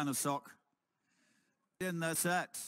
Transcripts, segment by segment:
Anasok in their set.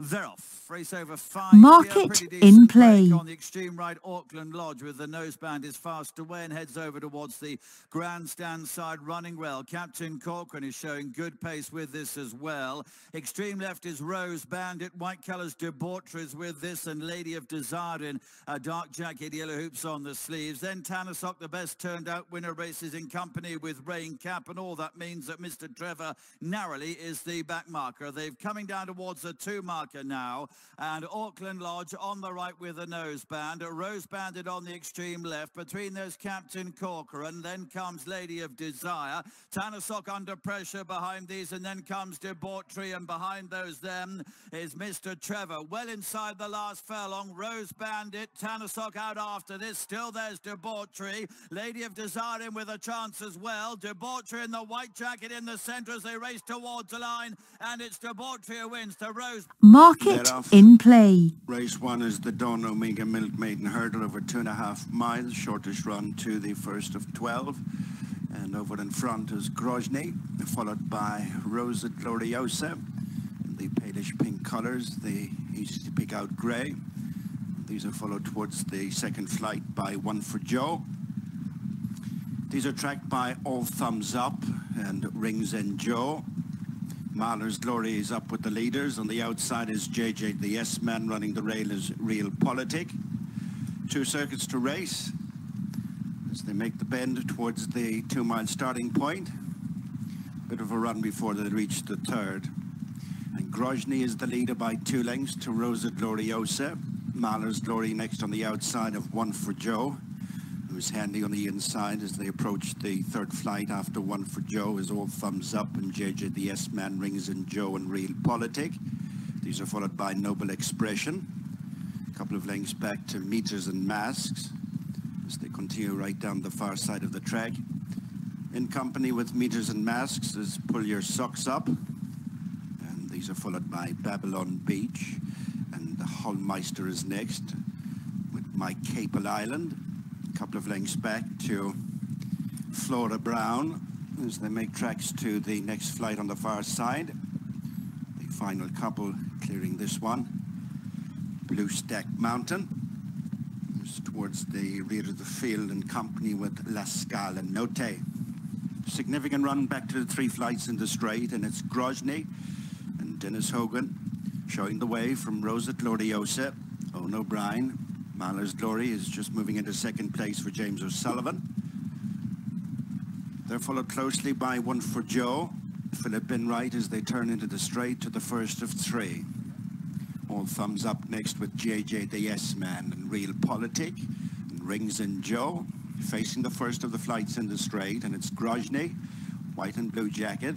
They're off. Race over five. Market in play. On the extreme right, Auckland Lodge with the noseband is fast away and heads over towards the grandstand side running well. Captain Corcoran is showing good pace with this as well. Extreme left is Rose Bandit. White colours Debaucheries with this and Lady of Desire in a dark jacket, yellow hoops on the sleeves. Then Tanasok, the best turned out winner, races in company with Rain Cap and all that means that Mr. Trevor narrowly is the back marker. They've coming down towards the two marker now. And Auckland Lodge on the right with a noseband. A Rose Bandit on the extreme left. Between those Captain Corcoran. Then comes Lady of Desire. Tanasok under pressure behind these. And then comes Debauchery. And behind those then is Mr. Trevor. Well inside the last furlong. Rose Bandit. Tanasok out after this. Still there's Debauchery. Lady of Desire in with a chance as well. Debauchery in the white jacket in the centre as they race towards the line. And it's Debauchery who wins to Rose. Market in play. Race one is the Dawn Omega Milk Maiden Hurdle over two and a half miles, shortest run to the first of 12. And over in front is Grozny, followed by Rosa Gloriosa. In the palish pink colours, the easy to pick out grey. These are followed towards the second flight by One for Joe. These are tracked by All Thumbs Up and Rings and Joe. Mahler's Glory is up with the leaders. On the outside is JJ the S man running the rail is Real Politic. Two circuits to race as they make the bend towards the two mile starting point. Bit of a run before they reach the third. And Grozny is the leader by two lengths to Rosa Gloriosa. Mahler's Glory next on the outside of One for Joe who's handy on the inside as they approach the third flight after one for Joe is all thumbs up and JJ the S-Man rings in Joe and Real Politic. These are followed by Noble Expression. A couple of lengths back to Meters and Masks as they continue right down the far side of the track. In company with Meters and Masks is Pull Your Socks Up. And these are followed by Babylon Beach. And the Hallmeister is next with My Capel Island couple of lengths back to Flora Brown as they make tracks to the next flight on the far side. The final couple clearing this one. Blue Stack Mountain is towards the rear of the field in company with La Scala Note. Significant run back to the three flights in the straight and it's Grozny and Dennis Hogan showing the way from Rosa Gloriosa, Owen O'Brien, Mahler's Glory is just moving into second place for James O'Sullivan. They're followed closely by one for Joe, Philip Enright as they turn into the straight to the first of three. All thumbs up next with JJ the Yes Man and Real Politic and Rings and Joe facing the first of the flights in the straight and it's Grozny, white and blue jacket,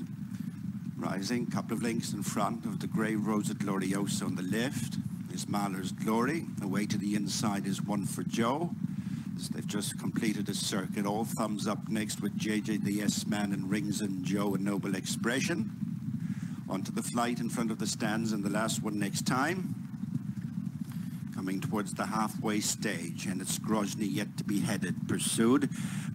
rising a couple of lengths in front of the grey Rosa Gloriosa on the left is Mahler's Glory. Away to the inside is one for Joe. As they've just completed a circuit. All thumbs up next with JJ the S-Man and Rings and Joe and Noble Expression. Onto the flight in front of the stands and the last one next time. Coming towards the halfway stage and it's Grozny yet to be headed. Pursued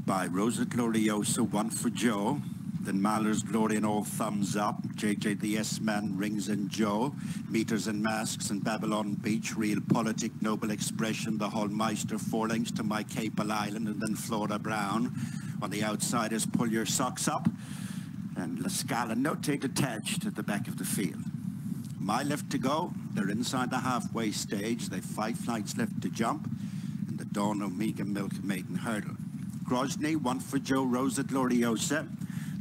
by Rosa Gloriosa, one for Joe then Mahler's Glory and all thumbs up, JJ the S-Man, Rings and Joe, Meters and Masks and Babylon Beach, Real Politic, Noble Expression, The Hallmeister, Four Links to My Capel Island, and then Flora Brown. On the outside is Pull Your Socks Up, and La Scala Note attached at the back of the field. My left to go, they're inside the halfway stage, they've five flights left to jump, and the Dawn Omega Milk Maiden Hurdle. Grozny, one for Joe Rosa Gloriosa,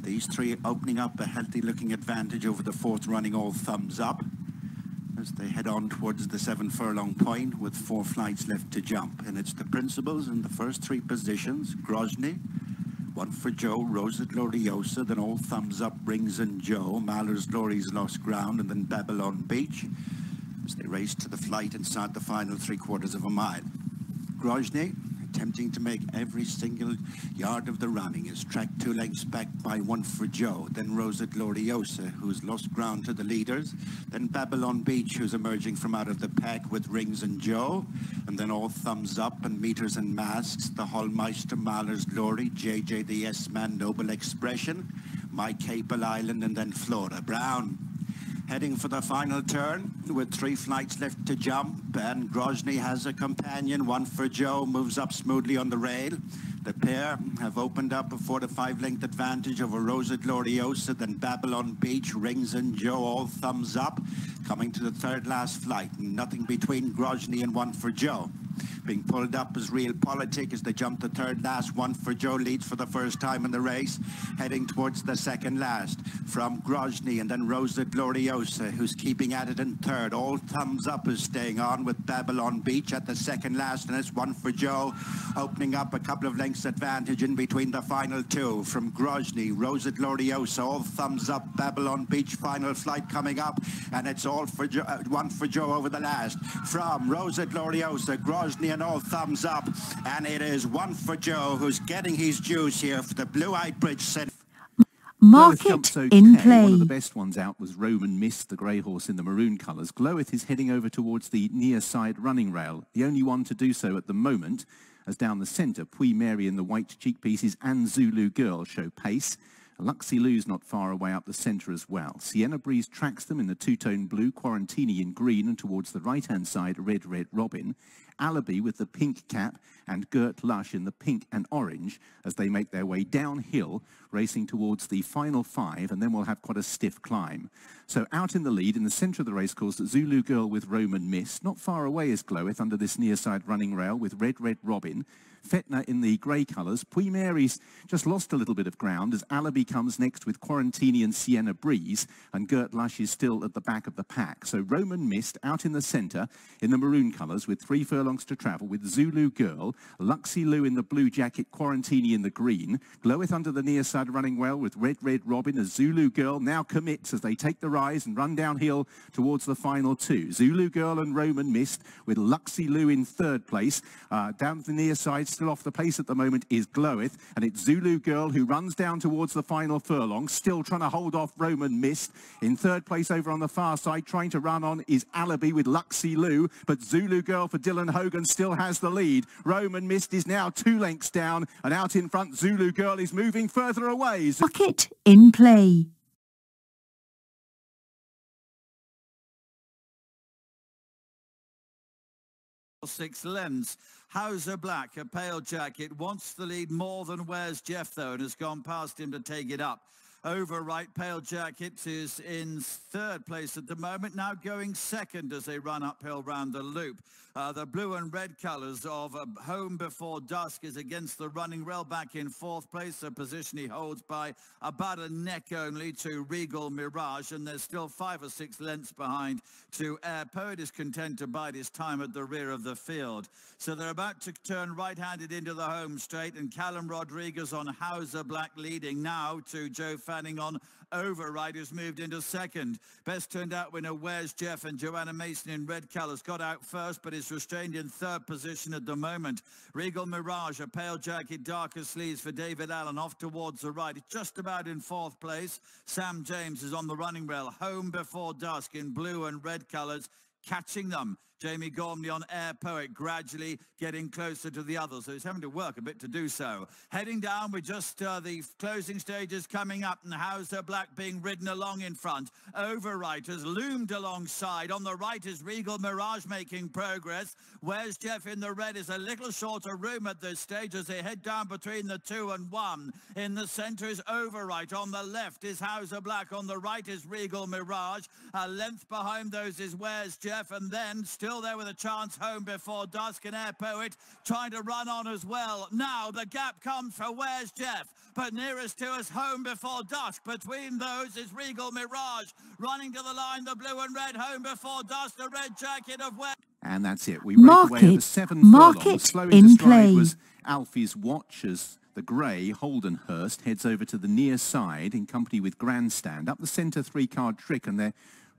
these three opening up a healthy looking advantage over the fourth running all thumbs up as they head on towards the seven furlong point with four flights left to jump. And it's the principals in the first three positions, Grozny, one for Joe, Rosa Gloriosa, then all thumbs up, Rings and Joe, Mahler's Glory's lost ground, and then Babylon Beach as they race to the flight inside the final three quarters of a mile. Grozny attempting to make every single yard of the running, is tracked two lengths back by One for Joe, then Rosa Gloriosa, who's lost ground to the leaders, then Babylon Beach, who's emerging from out of the pack with Rings and Joe, and then all thumbs up and meters and masks, the Hallmeister, Mahler's Glory, JJ the S-Man, Noble Expression, My Capel Island, and then Flora Brown heading for the final turn with three flights left to jump and Grozny has a companion, one for Joe, moves up smoothly on the rail. The pair have opened up a four to five length advantage over Rosa Gloriosa, then Babylon Beach, Rings and Joe, all thumbs up, coming to the third last flight. Nothing between Grozny and one for Joe. Being pulled up as Realpolitik as they jump the third last. One for Joe leads for the first time in the race, heading towards the second last. From Grozny and then Rosa Gloriosa, who's keeping at it in third. All thumbs up is staying on with Babylon Beach at the second last, and it's one for Joe, opening up a couple of lengths advantage in between the final two. From Grozny, Rosa Gloriosa, all thumbs up. Babylon Beach final flight coming up, and it's all for Joe, uh, one for Joe over the last. From Rosa Gloriosa, Grozny and all thumbs up. And it is one for Joe, who's getting his juice here for the Blue-Eyed Bridge set. Market okay. in One of the best ones out was Roman Mist, the grey horse in the maroon colours. Gloweth is heading over towards the near side running rail, the only one to do so at the moment, as down the centre, Pui Mary in the white cheek pieces and Zulu Girl show pace. Luxy Lou's not far away up the centre as well. Sienna Breeze tracks them in the two-tone blue, Quarantini in green, and towards the right-hand side, Red Red Robin. Alabi with the pink cap and Gert Lush in the pink and orange as they make their way downhill, racing towards the final five, and then we'll have quite a stiff climb. So out in the lead, in the centre of the racecourse, Zulu Girl with Roman Mist. Not far away is Gloweth under this near side running rail with Red Red Robin. Fetna in the grey colours. Pui Mary's just lost a little bit of ground as Alabi comes next with Quarantini and Sienna Breeze, and Gert Lush is still at the back of the pack. So Roman Mist out in the centre in the maroon colours with three furlongs to travel with Zulu Girl, Luxy Lou in the blue jacket, Quarantini in the green, Gloweth under the near side running well with Red Red Robin as Zulu Girl now commits as they take the rise and run downhill towards the final two. Zulu Girl and Roman Mist with Luxy Lou in third place. Uh, down the near side, still off the pace at the moment, is Gloweth, and it's Zulu Girl who runs down towards the final furlong, still trying to hold off Roman Mist. In third place over on the far side, trying to run on is Alabi with Luxy Lou, but Zulu Girl for Dylan Hogan still has the lead. Roman Mist is now two lengths down, and out in front, Zulu Girl is moving further away. Market in play. Six lengths. Hauser Black, a pale jacket, wants the lead more than Where's Jeff, though, and has gone past him to take it up. Over right, Pale Jacket is in third place at the moment, now going second as they run uphill round the loop. Uh, the blue and red colours of uh, Home Before Dusk is against the running rail back in fourth place, a position he holds by about a neck only to Regal Mirage, and there's still five or six lengths behind to Air Poet is content to bide his time at the rear of the field. So they're about to turn right-handed into the home straight, and Callum Rodriguez on Hauser Black leading now to Joe Fanning on Override, who's moved into second. Best turned out winner, Where's Jeff? And Joanna Mason in red colours got out first, but is restrained in third position at the moment. Regal Mirage, a pale jacket, darker sleeves for David Allen, off towards the right. Just about in fourth place. Sam James is on the running rail, home before dusk in blue and red colours, catching them. Jamie Gormley on Air Poet gradually getting closer to the others, so he's having to work a bit to do so. Heading down with just uh, the closing stages coming up and Hauser Black being ridden along in front. Overright loomed alongside. On the right is Regal Mirage making progress. Where's Jeff in the red is a little short of room at this stage as they head down between the two and one. In the centre is Overright. On the left is Hauser Black. On the right is Regal Mirage. A length behind those is Where's Jeff and then still there with a chance home before dusk and Air Poet trying to run on as well. Now the gap comes for Where's Jeff? But nearest to us home before dusk. Between those is Regal Mirage running to the line. The blue and red home before dusk. The red jacket of Where. And that's it. We rode away over Market- seven market furlongs. Slow in play. was Alfie's watch as the grey Holdenhurst heads over to the near side in company with Grandstand. Up the centre three-card trick and they're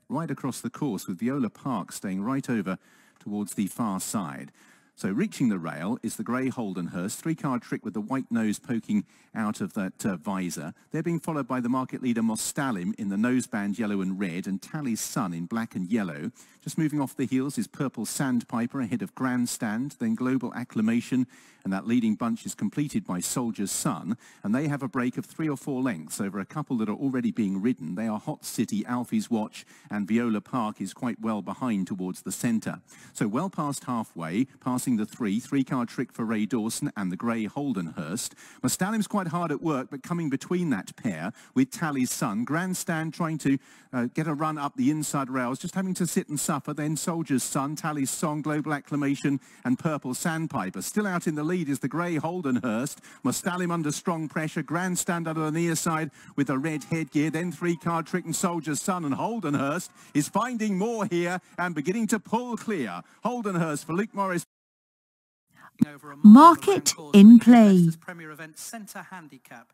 right across the course with Viola Park staying right over towards the far side. So reaching the rail is the grey Holdenhurst, three-card trick with the white nose poking out of that uh, visor. They're being followed by the market leader Mostalim in the noseband yellow and red and Tally's Sun in black and yellow. Just moving off the heels is Purple Sandpiper ahead of Grandstand, then Global Acclamation, and that leading bunch is completed by Soldier's Son, and they have a break of three or four lengths over a couple that are already being ridden. They are Hot City, Alfie's Watch, and Viola Park is quite well behind towards the centre. So well past halfway, passing the three, three-card trick for Ray Dawson and the grey Holdenhurst. Mustalim's quite hard at work, but coming between that pair with Tally's son. Grandstand trying to uh, get a run up the inside rails, just having to sit and suffer. Then Soldier's son, Tally's Song, Global Acclamation, and Purple Sandpiper. Still out in the lead is the grey Holdenhurst. Mustalim under strong pressure. Grandstand under the near side with a red headgear. Then three-card trick and Soldier's son. And Holdenhurst is finding more here and beginning to pull clear. Holdenhurst for Luke Morris. Market in play. Premier Event Centre Handicap.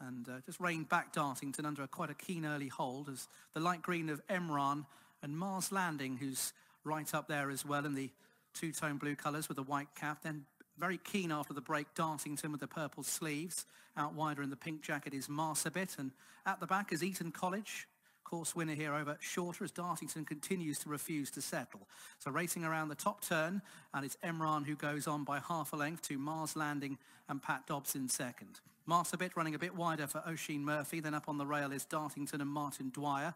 And uh, just reined back Dartington under a, quite a keen early hold as the light green of Emran and Mars Landing, who's right up there as well in the two-tone blue colours with the white cap. Then very keen after the break, Dartington with the purple sleeves. Out wider in the pink jacket is Marsabit. And at the back is Eton College, course winner here over Shorter as Dartington continues to refuse to settle. So racing around the top turn, and it's Emran who goes on by half a length to Mars Landing and Pat Dobbs in second. Marsabit running a bit wider for Oisin Murphy. Then up on the rail is Dartington and Martin Dwyer.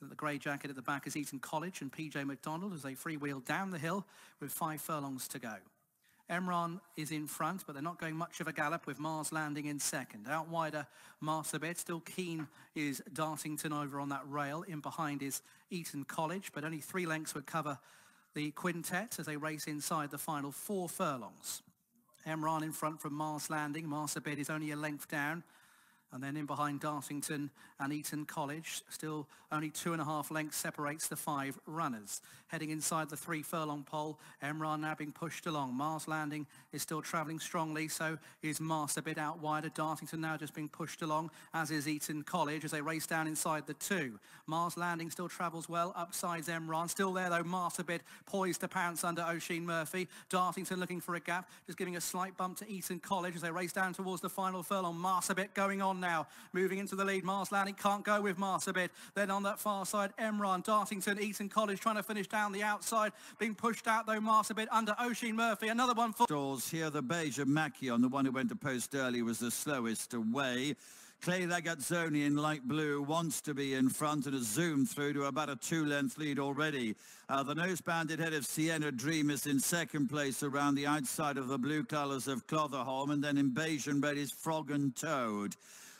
The grey jacket at the back is Eton College and PJ McDonald as they freewheel down the hill with five furlongs to go. Emran is in front, but they're not going much of a gallop with Mars landing in second. Out wider, Marsabit. Still keen is Dartington over on that rail. In behind is Eton College, but only three lengths would cover the quintet as they race inside the final four furlongs. Emran in front from Mars Landing. Marsabit is only a length down. And then in behind Dartington and Eton College, still only two and a half lengths separates the five runners. Heading inside the three furlong pole, Emran now being pushed along. Mars Landing is still travelling strongly, so is Marsabit out wider. Dartington now just being pushed along, as is Eton College, as they race down inside the two. Mars Landing still travels well, upsides Emran. Still there though, a bit poised to pounce under Oisin Murphy. Dartington looking for a gap, just giving a slight bump to Eton College as they race down towards the final furlong. A bit going on now, moving into the lead. Mars Landing can't go with Marsabit. Then on that far side, Emran, Dartington, Eton College trying to finish down the outside. Being pushed out though, Marsabit under Oisin Murphy. Another one for... Here, the beige of Machion, the one who went to post early, was the slowest away. Clay Regazzoni in light blue wants to be in front and has zoomed through to about a two-length lead already. Uh, the nose-banded head of Sienna Dream is in second place around the outside of the blue colours of Clotherholm and then in beige and red is Frog and Toad.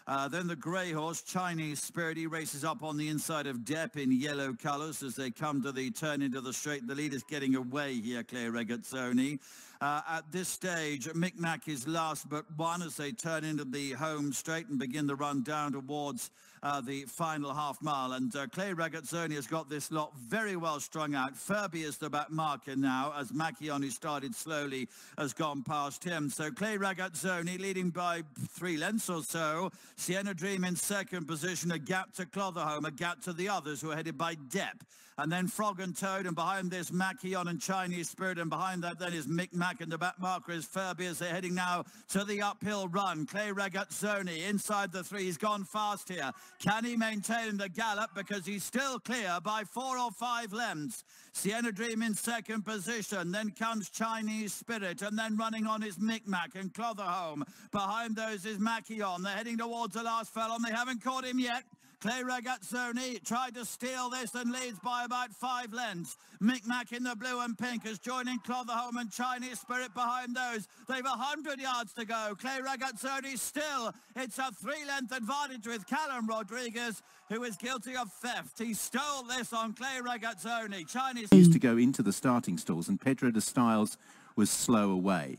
Uh, then the grey horse, Chinese Spirit, he races up on the inside of Depp in yellow colours as they come to the turn into the straight. The lead is getting away here, Clay Regazzoni. Uh, at this stage, Micmac is last but one as they turn into the home straight and begin the run down towards uh, the final half mile. And uh, Clay Regazzoni has got this lot very well strung out. Furby is the back marker now as Machion, who started slowly, has gone past him. So Clay Regazzoni leading by three lengths or so. Sienna Dream in second position, a gap to Clotherholm, a gap to the others who are headed by Depp. And then Frog and Toad, and behind this, Machion and Chinese Spirit, and behind that then is Micmac, and the back marker is Furby as they're heading now to the uphill run. Clay Regazzoni inside the three, he's gone fast here. Can he maintain the gallop because he's still clear by four or five lengths? Sienna Dream in second position, then comes Chinese Spirit, and then running on is Micmac and Clotherholm. Behind those is Machion. They're heading towards the last furlong. They haven't caught him yet. Clay Regazzoni tried to steal this and leads by about five lengths. Micmac in the blue and pink is joining Clotherholm and Chinese Spirit behind those. They've 100 yards to go. Clay Regazzoni still. It's a three-length advantage with Callum Rodriguez, who is guilty of theft. He stole this on Clay Regazzoni. Chinese... Used to go into the starting stalls and Pedro de Styles was slow away.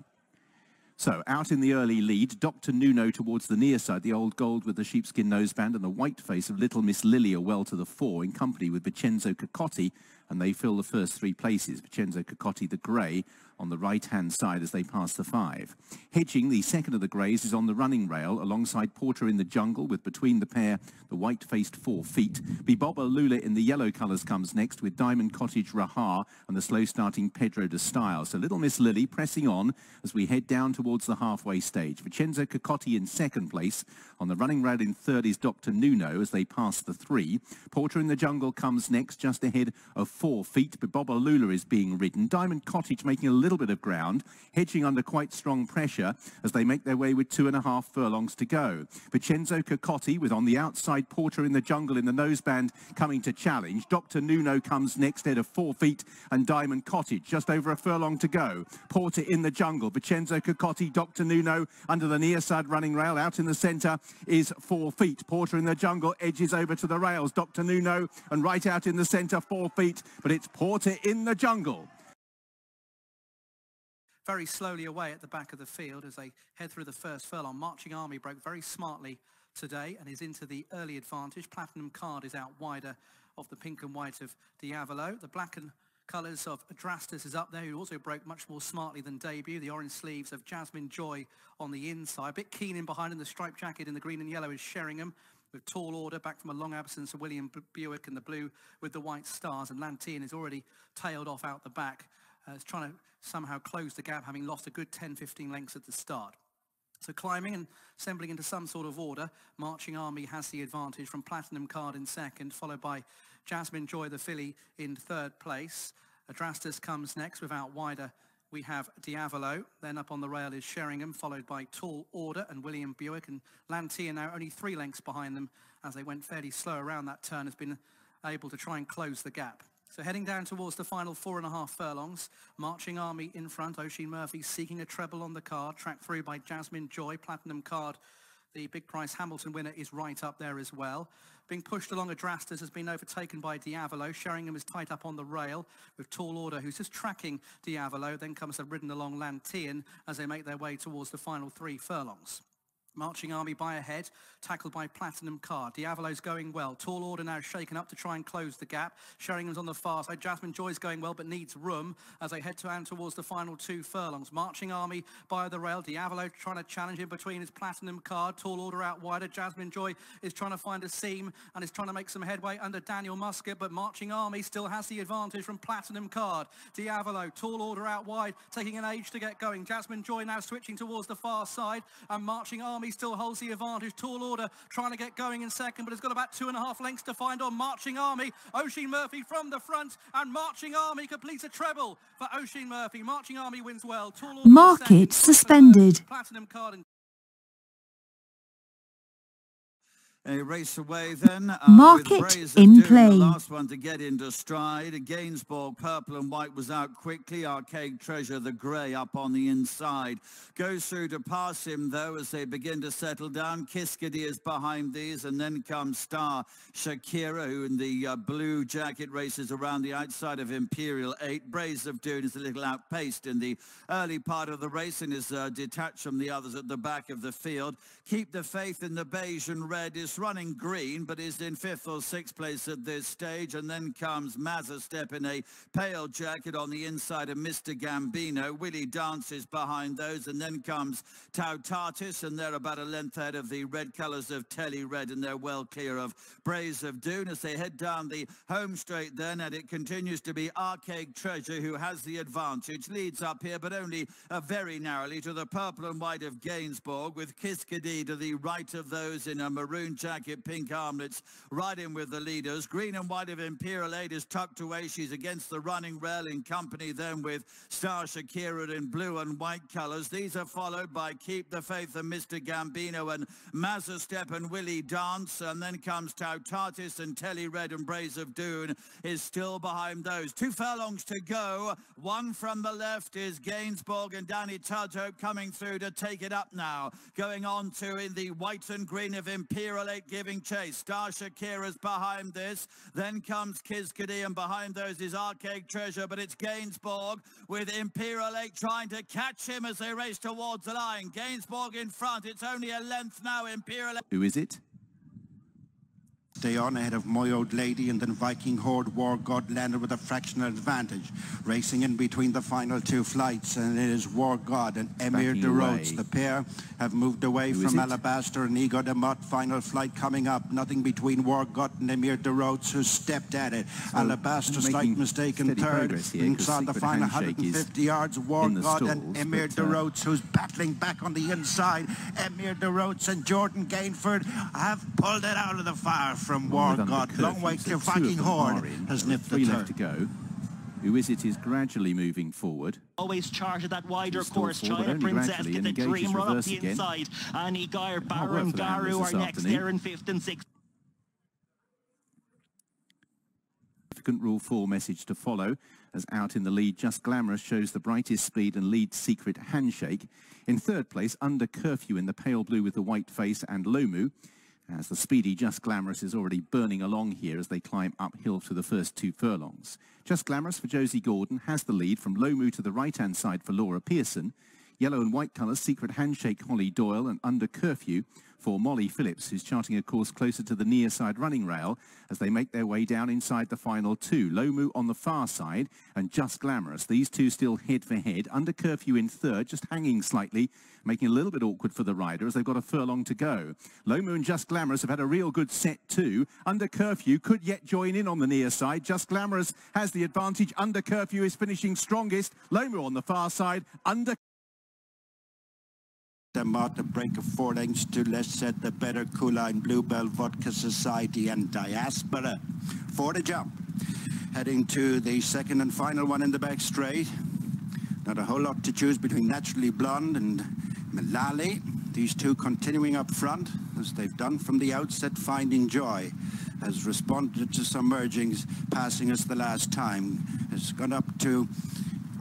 So out in the early lead, Dr. Nuno towards the near side, the old gold with the sheepskin noseband and the white face of Little Miss Lily well to the fore in company with Vincenzo Cocotti and they fill the first three places. Vincenzo Cocotti, the grey, on the right-hand side as they pass the five. Hedging, the second of the greys, is on the running rail alongside Porter in the jungle with between the pair the white-faced four feet. Biboba Lula in the yellow colours comes next with Diamond Cottage Rahar and the slow-starting Pedro de Style. So Little Miss Lily pressing on as we head down towards the halfway stage. Vincenzo Cocotti in second place. On the running rail in third is Dr. Nuno as they pass the three. Porter in the jungle comes next just ahead of four feet. Biboba Lula is being ridden. Diamond Cottage making a little bit of ground, hedging under quite strong pressure as they make their way with two and a half furlongs to go. Vincenzo Cocotti with on the outside Porter in the jungle in the noseband coming to challenge. Dr. Nuno comes next head of four feet and Diamond Cottage just over a furlong to go. Porter in the jungle. Vincenzo Cocotti, Dr. Nuno under the near side running rail out in the centre is four feet. Porter in the jungle edges over to the rails. Dr. Nuno and right out in the centre four feet but it's Porter in the jungle very slowly away at the back of the field as they head through the first furlong. Marching Army broke very smartly today and is into the early advantage. Platinum Card is out wider of the pink and white of Diavolo. The black and colours of Adrastus is up there, who also broke much more smartly than debut. The orange sleeves of Jasmine Joy on the inside. A bit keen in behind in the striped jacket in the green and yellow is Sheringham with tall order back from a long absence of William Buick in the blue with the white stars. And Lantian is already tailed off out the back. Uh, is trying to somehow close the gap, having lost a good 10, 15 lengths at the start. So climbing and assembling into some sort of order, Marching Army has the advantage from Platinum Card in second, followed by Jasmine Joy, the filly, in third place. Adrastus comes next without wider. We have Diavolo. Then up on the rail is Sheringham, followed by Tall Order and William Buick. And Lantia now only three lengths behind them as they went fairly slow around that turn, has been able to try and close the gap. So heading down towards the final four and a half furlongs, Marching Army in front, Oisin Murphy seeking a treble on the card, tracked through by Jasmine Joy, Platinum Card. The big price Hamilton winner is right up there as well. Being pushed along Adrastus has been overtaken by Diavolo. Sheringham is tight up on the rail with Tall Order, who's just tracking Diavolo. Then comes the ridden along Lantian as they make their way towards the final three furlongs. Marching Army by ahead, tackled by Platinum Card. Diavolo's going well. Tall Order now shaken up to try and close the gap. Sheringham's on the far side. Jasmine Joy's going well but needs room as they head to and towards the final two furlongs. Marching Army by the rail. Diavolo trying to challenge in between his Platinum Card. Tall Order out wider. Jasmine Joy is trying to find a seam and is trying to make some headway under Daniel Muscutt but Marching Army still has the advantage from Platinum Card. Diavolo, Tall Order out wide, taking an age to get going. Jasmine Joy now switching towards the far side and Marching Army Army still holds the advantage. Tall Order trying to get going in second, but it's got about two and a half lengths to find on Marching Army. Oisin Murphy from the front, and Marching Army completes a treble for Oisin Murphy. Marching Army wins well. Market suspended. Platinum card then. Uh, Market in play. The last one to get into stride. Gainsborough, purple and white was out quickly. Archaic Treasure, the grey, up on the inside. Goes through to pass him, though, as they begin to settle down. Kiskadee is behind these, and then comes Star Shakira, who in the uh, blue jacket races around the outside of Imperial 8. Braes of Doon is a little outpaced in the early part of the race and is uh, detached from the others at the back of the field. Keep the faith in the beige and red is running green, but is in fifth or sixth place at this stage. And then comes Mazza in a pale jacket on the inside of Mr. Gambino. Willie dances behind those. And then comes Tautatis, and they're about a length ahead of the red colours of Telly Red, and they're well clear of Braes of Doon as they head down the home straight then. And it continues to be Arcade Treasure who has the advantage. Leads up here, but only uh, very narrowly to the purple and white of Gainsborough, with Kiskadee to the right of those in a maroon jacket, pink armlets, riding with the leaders. Green and white of Imperial Aid is tucked away. She's against the running rail in company then with Star Shakira in blue and white colours. These are followed by Keep the Faith and Mr. Gambino and Mazza Step and Willie Dance. And then comes Tautatis and Telly Red and Braes of Doon is still behind those. Two furlongs to go. One from the left is Gainsborough and Danny Tudhope coming through to take it up now. Going on to in the white and green of Imperial 8 giving chase. Star Shakira's behind this. Then comes Kiskadee and behind those is Arcade Treasure, but it's Gainsborough with Imperial 8 trying to catch him as they race towards the line. Gainsborough in front. It's only a length now, Imperial 8. Who is it? Stay on ahead of My Old Lady and then Viking Horde War God landed with a fractional advantage. Racing in between the final two flights and it is War God and Emir de Rhodes. The pair have moved away Who from? Alabaster and Igor de Mott. Final flight coming up. Nothing between War God and Emir de Rhodes who stepped at it. Alabaster they're slight mistake in third. progress here, 'cause Inside the final 150 yards. War God and Emir but, de uh, Rhodes who's battling back on the inside. Emir de Rhodes and Jordan Gainford have pulled it out of the fire from War God. Long way to two Viking Horde has nipped the Three left to turn. go. Who is it is gradually moving forward. Always charted that wider Still course. forward, China Princess get the dream run up reverse the again. inside. Annie Geyer, Hard Baron for the handlers Garu this are next afternoon. there in fifth and sixth. Significant Rule 4 message to follow as out in the lead Just Glamorous shows the brightest speed and leads Secret Handshake. In third place, Under Curfew in the pale blue with the white face and Lomu as the speedy Just Glamorous is already burning along here as they climb uphill to the first two furlongs. Just Glamorous for Josie Gordon has the lead from Lomu to the right-hand side for Laura Pearson. Yellow and white colours, Secret Handshake, Holly Doyle and Under Curfew for Molly Phillips, who's charting a course closer to the near side running rail as they make their way down inside the final two. Lomu on the far side and Just Glamorous. These two still head for head. Under Curfew in third, just hanging slightly, making it a little bit awkward for the rider as they've got a furlong to go. Lomu and Just Glamorous have had a real good set too. Under Curfew could yet join in on the near side. Just Glamorous has the advantage. Under Curfew is finishing strongest. Lomu on the far side. Under them out a break of four lengths to less said the better Kuline Bluebell Vodka Society and Diaspora for the jump. Heading to the second and final one in the back straight. Not a whole lot to choose between Naturally Blonde and Malali. These two continuing up front, as they've done from the outset, Finding Joy has responded to some mergings, passing us the last time. Has gone up to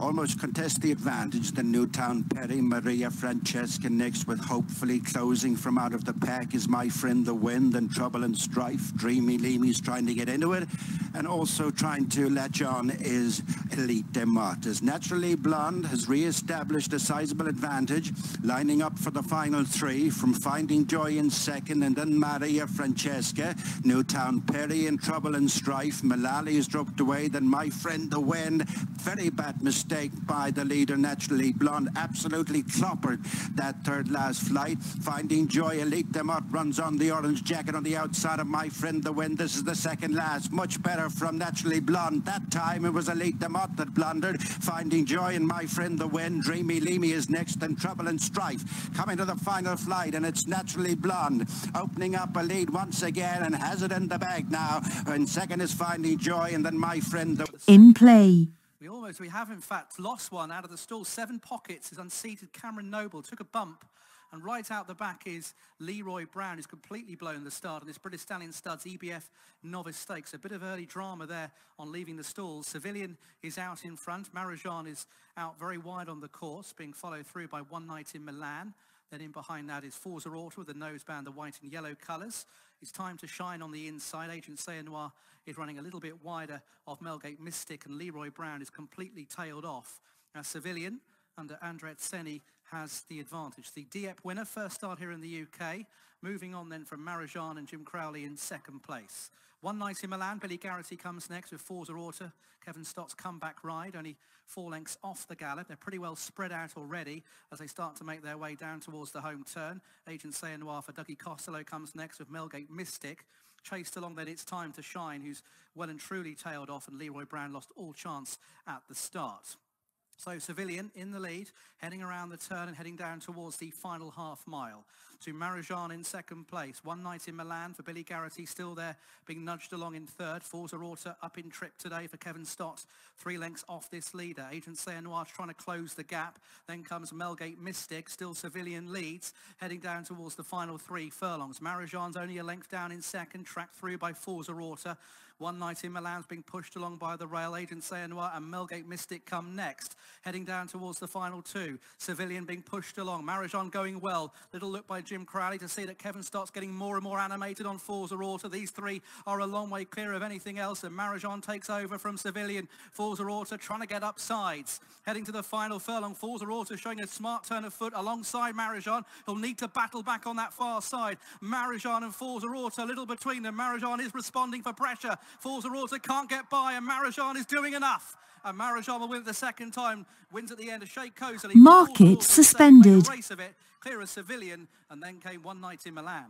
almost contest the advantage. The Newtown Perry, Maria Francesca next with hopefully closing from out of the pack is my friend the wind and trouble and strife. Dreamy Leamy's trying to get into it and also trying to latch on is Elite Demartes. Naturally Blonde has re-established a sizable advantage, lining up for the final three from Finding Joy in second and then Maria Francesca. Newtown Perry in trouble and strife. Malali is dropped away. Then my friend the wind. Very bad mistake by the leader, Naturally Blonde. Absolutely cloppered that third last flight. Finding Joy Elite Demott runs on the orange jacket on the outside of my friend the wind. This is the second last. Much better from Naturally Blonde. That time it was Elite Demott that blundered. Finding Joy and my friend the wind. Dreamy Leamy is next and Trouble and Strife. Coming to the final flight and it's Naturally Blonde. Opening up a lead once again and has it in the bag now. And second is Finding Joy and then my friend the In play. We almost, we have in fact lost one out of the stall. Seven pockets is unseated Cameron Noble. Took a bump. And right out the back is Leroy Brown, who's completely blown the start. And this British Stallion Studs EBF Novice Stakes. A bit of early drama there on leaving the stalls. Civilian is out in front. Marajan is out very wide on the course, being followed through by One Night in Milan. Then in behind that is Forza Auto with the noseband, the white and yellow colours. It's time to shine on the inside. Agent Say Noir is running a little bit wider of Melgate Mystic and Leroy Brown is completely tailed off. Now Civilian under Andrea Atzeni has the advantage. The Dieppe winner, first start here in the UK. Moving on then from Marajan and Jim Crowley in second place. One night in Milan, Billy Garritty comes next with Forza Auto. Kevin Stott's comeback ride, only four lengths off the gallop. They're pretty well spread out already as they start to make their way down towards the home turn. Agent Say Noir for Dougie Costello comes next with Melgate Mystic. Chased along then It's Time to Shine, who's well and truly tailed off, and Leroy Brown lost all chance at the start. So Civilian in the lead, heading around the turn and heading down towards the final half mile. To Marajan in second place. One night in Milan for Billy Garritty, still there, being nudged along in third. Forza Auto up in trip today for Kevin Stott, three lengths off this leader. Agent Say Noir trying to close the gap. Then comes Melgate Mystic, still Civilian leads, heading down towards the final three furlongs. Marajan's only a length down in second, tracked through by Forza Auto. One Night in Milan's being pushed along by the rail agent Sayanois and Melgate Mystic come next. Heading down towards the final two. Civilian being pushed along. Marajon going well. Little look by Jim Crowley to see that Kevin Stott's getting more and more animated on Forza Auto. These three are a long way clear of anything else and Marajon takes over from Civilian. Forza Auto trying to get up sides. Heading to the final furlong. Forza Auto showing a smart turn of foot alongside Marajon. He'll need to battle back on that far side. Marajon and Forza Auto, a little between them. Marajon is responding for pressure. Forza Auto can't get by and Marajon is doing enough. And Marajon will win it the second time. Wins at the end of Sheikh Kozali. Market Forza suspended. second, a Race of it. Clear as civilian. And then came one night in Milan.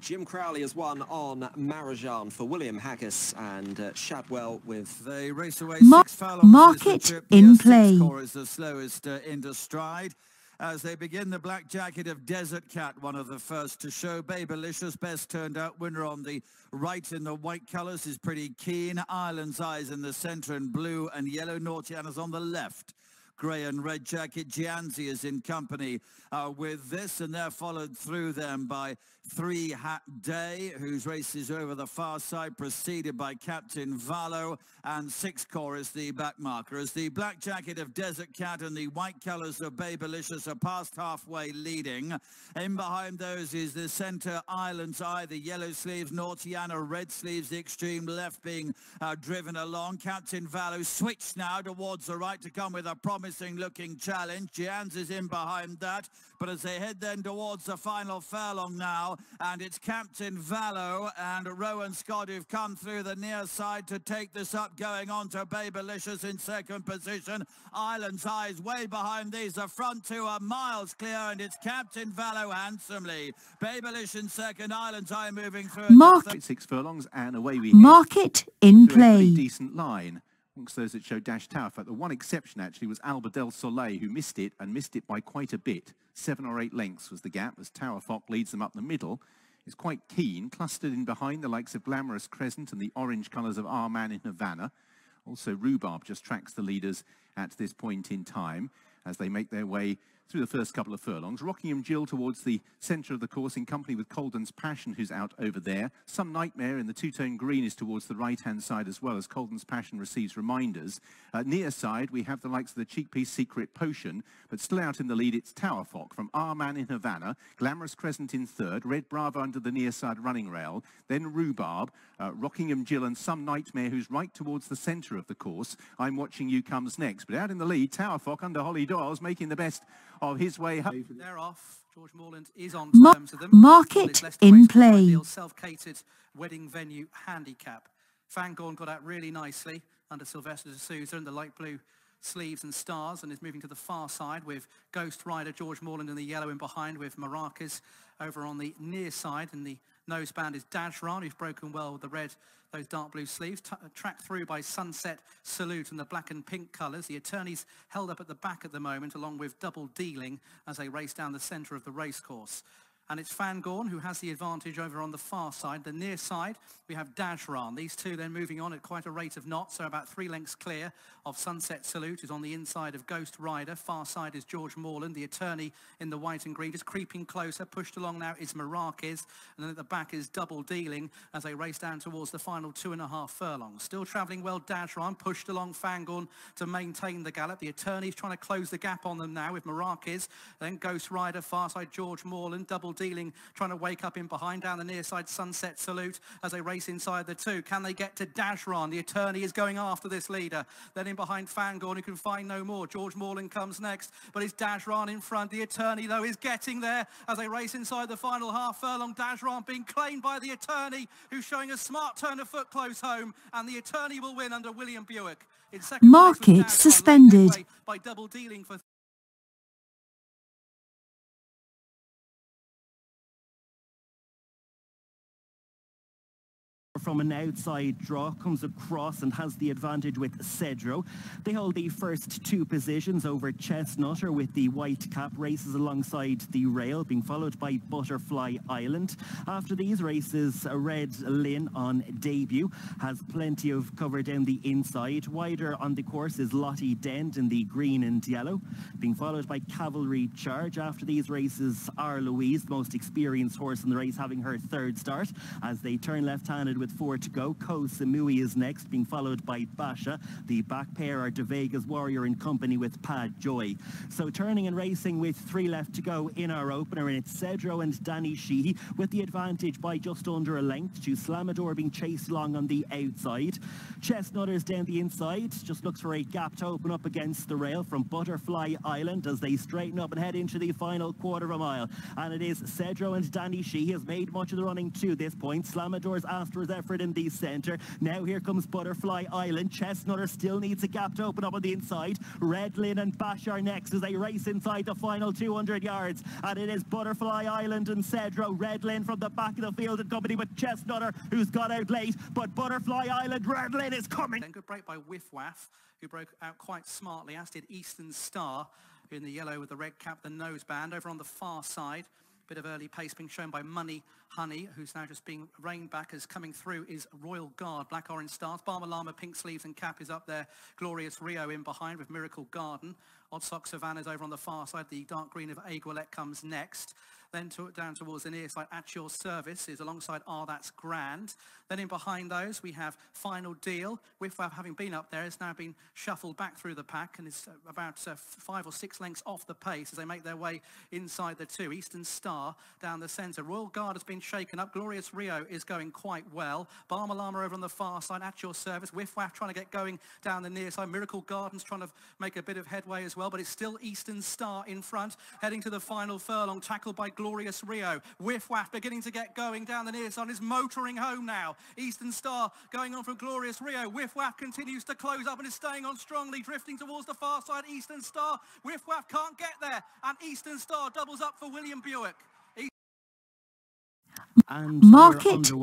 Jim Crowley has won on Marajan for William Haggas and uh, Shadwell with They race away Ma- six furlongs. market as the trip in play. score is the slowest uh, into stride. As they begin the black jacket of Desert Cat, one of the first to show. Babylicious, best turned out winner on the right in the white colours is pretty keen. Ireland's Eyes in the centre in blue and yellow. Nautiana's on the left. Grey and red jacket. Gianzi is in company uh, with this and they're followed through them by Three Hat Day, whose race is over the far side, preceded by Captain Valo, and Six Core is the back marker. As the black jacket of Desert Cat and the white colours of Babylicious are past halfway leading. In behind those is the centre Island's Eye, the yellow sleeves, Nautiana, red sleeves, the extreme left being uh, driven along. Captain Valo switched now towards the right to come with a promising looking challenge. Gianz is in behind that, but as they head then towards the final furlong now, and it's Captain Valo and Rowan Scott who've come through the near side to take this up, going on to Babylicious in second position. Island's Eyes way behind these. The front two are miles clear, and it's Captain Valo handsomely. Babylicious second, Island's Eye moving through. into Mark- third. Six furlongs and away we head Market in to a play. decent line. Amongst those that showed Dash Tower. The one exception actually was Alba del Soleil, who missed it and missed it by quite a bit. Seven or eight lengths was the gap as Tower Fock leads them up the middle. Is quite keen, clustered in behind the likes of Glamorous Crescent and the orange colours of Our Man in Havana. Also, Rhubarb just tracks the leaders at this point in time as they make their way through the first couple of furlongs. Rockingham Jill towards the centre of the course in company with Colden's Passion, who's out over there. Some Nightmare in the two-tone green is towards the right-hand side as well as Colden's Passion receives reminders. Uh, near side, we have the likes of the Cheekpiece Secret Potion, but still out in the lead, it's Tower Fock from Our Man in Havana, Glamorous Crescent in third, Red Bravo under the near side running rail, then Rhubarb, uh, Rockingham Jill and Some Nightmare, who's right towards the centre of the course. I'm Watching You comes next. But out in the lead, Tower Fock under Holly Doyle's making the best of his way home. They're off. George Morland is on Ma- terms with them. market in play. Ideal Self-catered wedding venue handicap. Fangorn got out really nicely under Silvestre de Sousa in the light blue sleeves and stars and is moving to the far side with Ghost Rider George Morland in the yellow in behind with Maracas over on the near side and the noseband is Dajran who's broken well with the red those dark blue sleeves. T- uh, tracked through by Sunset Salute in the black and pink colours. The attorneys held up at the back at the moment along with double dealing as they race down the centre of the racecourse and it's Fangorn who has the advantage over on the far side. The near side, we have Dajran. These two then moving on at quite a rate of knots, so about three lengths clear of Sunset Salute, is on the inside of Ghost Rider. Far side is George Morland, the attorney in the white and green, just creeping closer. Pushed along now is Maracas, and then at the back is Double Dealing as they race down towards the final two and a half furlongs. Still travelling well, Dajran, pushed along Fangorn to maintain the gallop. The attorney's trying to close the gap on them now with Maracas, then Ghost Rider, far side George Morland, Double Dealing trying to wake up in behind down the near side Sunset Salute as they race inside the two. Can they get to Dashran? The attorney is going after this leader. Then in behind Fangorn who can find no more. George Morland comes next, but it's Dashran in front. The attorney though is getting there as they race inside the final half furlong. Dashran being claimed by the attorney who's showing a smart turn of foot close home and the attorney will win under William Buick. In second place was Market suspended. From an outside draw, comes across and has the advantage with Cedro. They hold the first two positions over Chestnutter with the white cap races alongside the rail, being followed by Butterfly Island. After these races, Red Lynn on debut has plenty of cover down the inside. Wider on the course is Lottie Dent in the green and yellow, being followed by Cavalry Charge. After these races, are Louise, the most experienced horse in the race, having her third start. As they turn left-handed with four to go, Ko Samui is next, being followed by Basha. The back pair are De Vega's Warrior in company with Pad Joy. So turning and racing with three left to go in our opener, and it's Cedro and Danny Sheehy with the advantage by just under a length to Slamador being chased along on the outside. Chestnutters down the inside, just looks for a gap to open up against the rail from Butterfly Island as they straighten up and head into the final quarter of a mile. And it is Cedro and Danny Sheehy has made much of the running to this point. Slamador's after his effort in the centre. Now here comes Butterfly Island. Chestnutter still needs a gap to open up on the inside. Redlin and Bashar next as they race inside the final 200 yards. And it is Butterfly Island and Cedro. Redlin from the back of the field in company with Chestnutter, who's got out late. But Butterfly Island, Redlin is coming. Then good break by Whiff Waff, who broke out quite smartly, as did Eastern Star in the yellow with the red cap, the nose band. Over on the far side, bit of early pace being shown by Money Honey, who's now just being reined back as coming through is Royal Guard, black orange stars. Barma Lama, pink sleeves and cap is up there. Glorious Rio in behind with Miracle Garden. Odd Sock Savannah's over on the far side. The dark green of Aiguilette comes next. Then to, down towards the near side, At Your Service is alongside Ah, That's Grand. Then in behind those, we have Final Deal. Waff, having been up there, has now been shuffled back through the pack and is uh, about uh, five or six lengths off the pace as they make their way inside the two. Eastern Star down the centre. Royal Guard has been shaken up. Glorious Rio is going quite well. Barma Lama over on the far side, At Your Service. Whiff Waff trying to get going down the near side. Miracle Gardens trying to make a bit of headway as well, but it's still Eastern Star in front, heading to the final furlong, tackled by Glorious Rio. Whiff Waff beginning to get going down the near side, is motoring home now. Eastern Star going on from Glorious Rio. Whiff Waff continues to close up and is staying on strongly, drifting towards the far side. Eastern Star, Whiff Waff can't get there, and Eastern Star doubles up for William Buick. And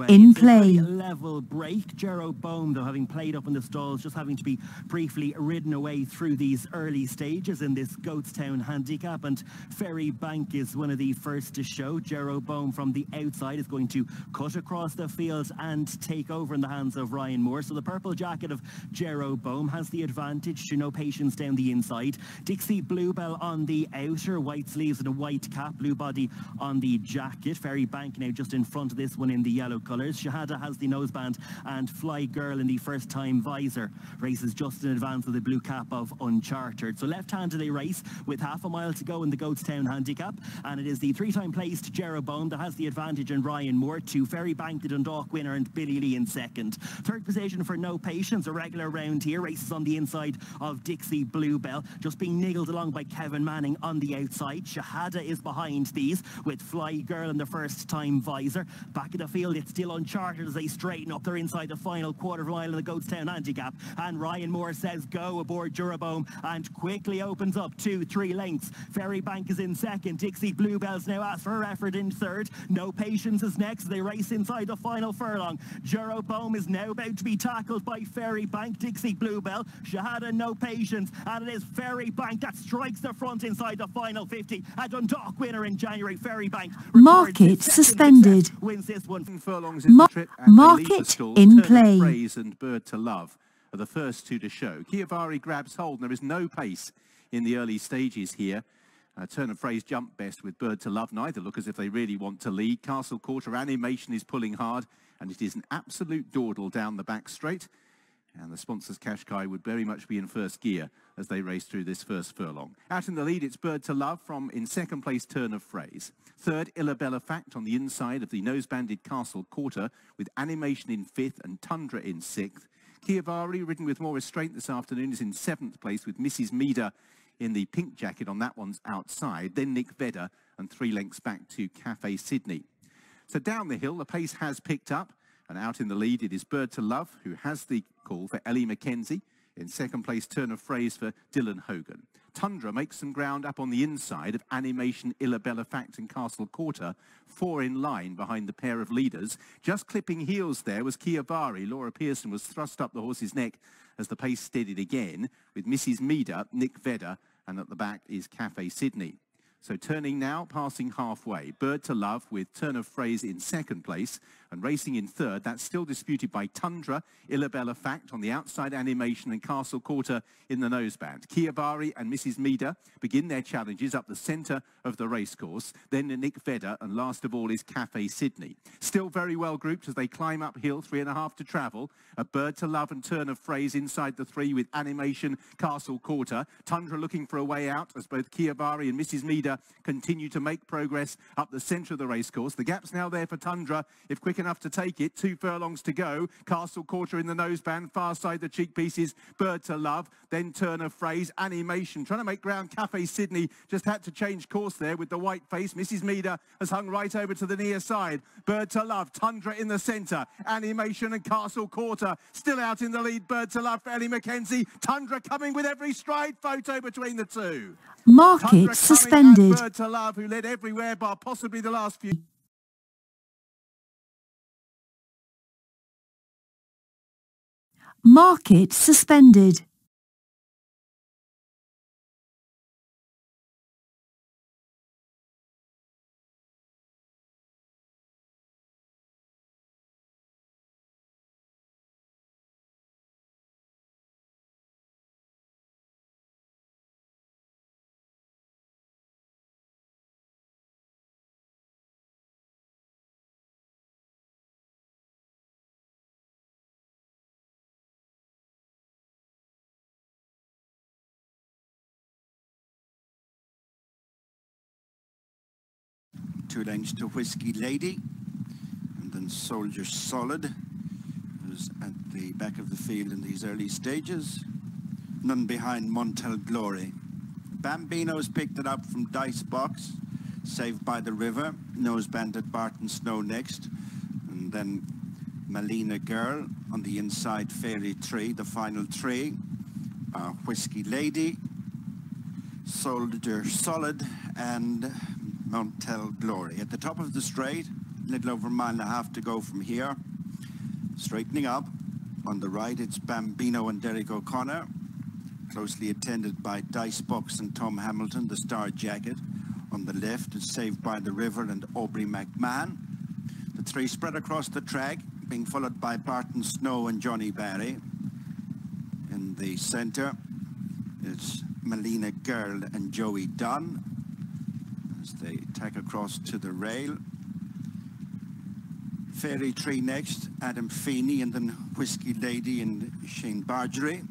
in play. level break. Jeroboam, though, having played up in the stalls, just having to be briefly ridden away through these early stages in this Goatstown handicap. And Ferry Bank is one of the first to show. Jeroboam from the outside is going to cut across the field and take over in the hands of Ryan Moore. So the purple jacket of Jeroboam has the advantage to no patience down the inside. Dixie Bluebell on the outer, white sleeves and a white cap, blue body on the jacket. Ferry Bank now just in front of this one in the yellow colours. Shahada has the noseband and Fly Girl in the first time visor. Races just in advance of the blue cap of Uncharted. So left-handed they race with half a mile to go in the Goatstown handicap. And it is the three-time placed Jeroboam that has the advantage in Ryan Moore to Ferry Bank, the Dundalk winner, and Billy Lee in second. Third position for No Patience, a regular round here. Races on the inside of Dixie Bluebell, just being niggled along by Kevin Manning on the outside. Shahada is behind these with Fly Girl in the first time visor. Back in the field, it's still uncharted as they straighten up. They're inside the final quarter of a mile in the Goatstown handicap. And Ryan Moore says go aboard Jeroboam and quickly opens up two, three lengths. Ferry Bank is in second. Dixie Bluebells now asked for her effort in third. No Patience is next. They race inside the final furlong. Jeroboam is now about to be tackled by Ferry Bank. Dixie Bluebell. Shahada No Patience. And it is Ferry Bank that strikes the front inside the final 50. A Dundalk winner in January. Ferry Bank. Market suspended. Success, Wins this one. furlongs in Ma- the trip and they leave the market in play. Praise and Bird to Love are the first two to show. Kiavari grabs hold and there is no pace in the early stages here. Uh, Turn of Phrase jump best with Bird to Love. Neither look as if they really want to lead. Castle Quarter Animation is pulling hard and it is an absolute dawdle down the back straight. And the sponsors Qashqai would very much be in first gear as they race through this first furlong. Out in the lead, it's Bird to Love from in second place Turn of Phrase. Third, Illabella Fact on the inside of the nose-banded Castle Quarter with Animation in fifth and Tundra in sixth. Kiavari, ridden with more restraint this afternoon, is in seventh place with Mrs. Meader in the pink jacket on that one's outside. Then Nick Vedder and three lengths back to Cafe Sydney. So down the hill, the pace has picked up. And out in the lead, it is Bird to Love, who has the call for Ellie McKenzie. In second place, turn of phrase for Dylan Hogan. Tundra makes some ground up on the inside of Animation, Illabella Fact and Castle Quarter, four in line behind the pair of leaders. Just clipping heels there was Kiavari. Laura Pearson was thrust up the horse's neck as the pace steadied again, with Mrs. Meader, Nick Vedder, and at the back is Cafe Sydney. So turning now, passing halfway. Bird to Love with Turn of Phrase in second place and racing in third. That's still disputed by Tundra, Illabella Fact on the outside animation and Castle Quarter in the noseband. Kiavari and Mrs. Meader begin their challenges up the centre of the racecourse. Then Nick Vedder and last of all is Cafe Sydney. Still very well grouped as they climb uphill, three and a half to travel. A Bird to Love and Turn of Phrase inside the three with animation Castle Quarter. Tundra looking for a way out as both Kiavari and Mrs. Meader continue to make progress up the centre of the racecourse. The gap's now there for Tundra if quick enough to take it. Two furlongs to go. Castle Quarter in the noseband. Far side the cheek pieces. Bird to Love. Then turn of phrase. Animation. Trying to make ground. Cafe Sydney just had to change course there with the white face. Mrs. Meader has hung right over to the near side. Bird to Love. Tundra in the centre. Animation and Castle Quarter still out in the lead. Bird to Love for Ellie McKenzie. Tundra coming with every stride. Photo between the two. Market Tundra suspended. Bird to Love, who led everywhere bar possibly the last few. Market suspended. Two lengths to Whiskey Lady. And then Soldier Solid, who's at the back of the field in these early stages. None behind Montel Glory. Bambino's picked it up from Dice Box. Saved by the River. Nose Bandit Barton Snow next. And then Malina Girl on the inside Fairy Tree, the final tree. Uh, Whiskey Lady, Soldier Solid, and Montel Glory. At the top of the straight, a little over a mile and a half to go from here. Straightening up. On the right, it's Bambino and Derek O'Connor, closely attended by Dice Box and Tom Hamilton, the star jacket. On the left, it's Saved by the River and Aubrey McMahon. The three spread across the track, being followed by Barton Snow and Johnny Barry. In the center, it's Melina Girl and Joey Dunn as they tack across to the rail. Fairy Tree next, Adam Feeney and then Whiskey Lady and Shane Bargery.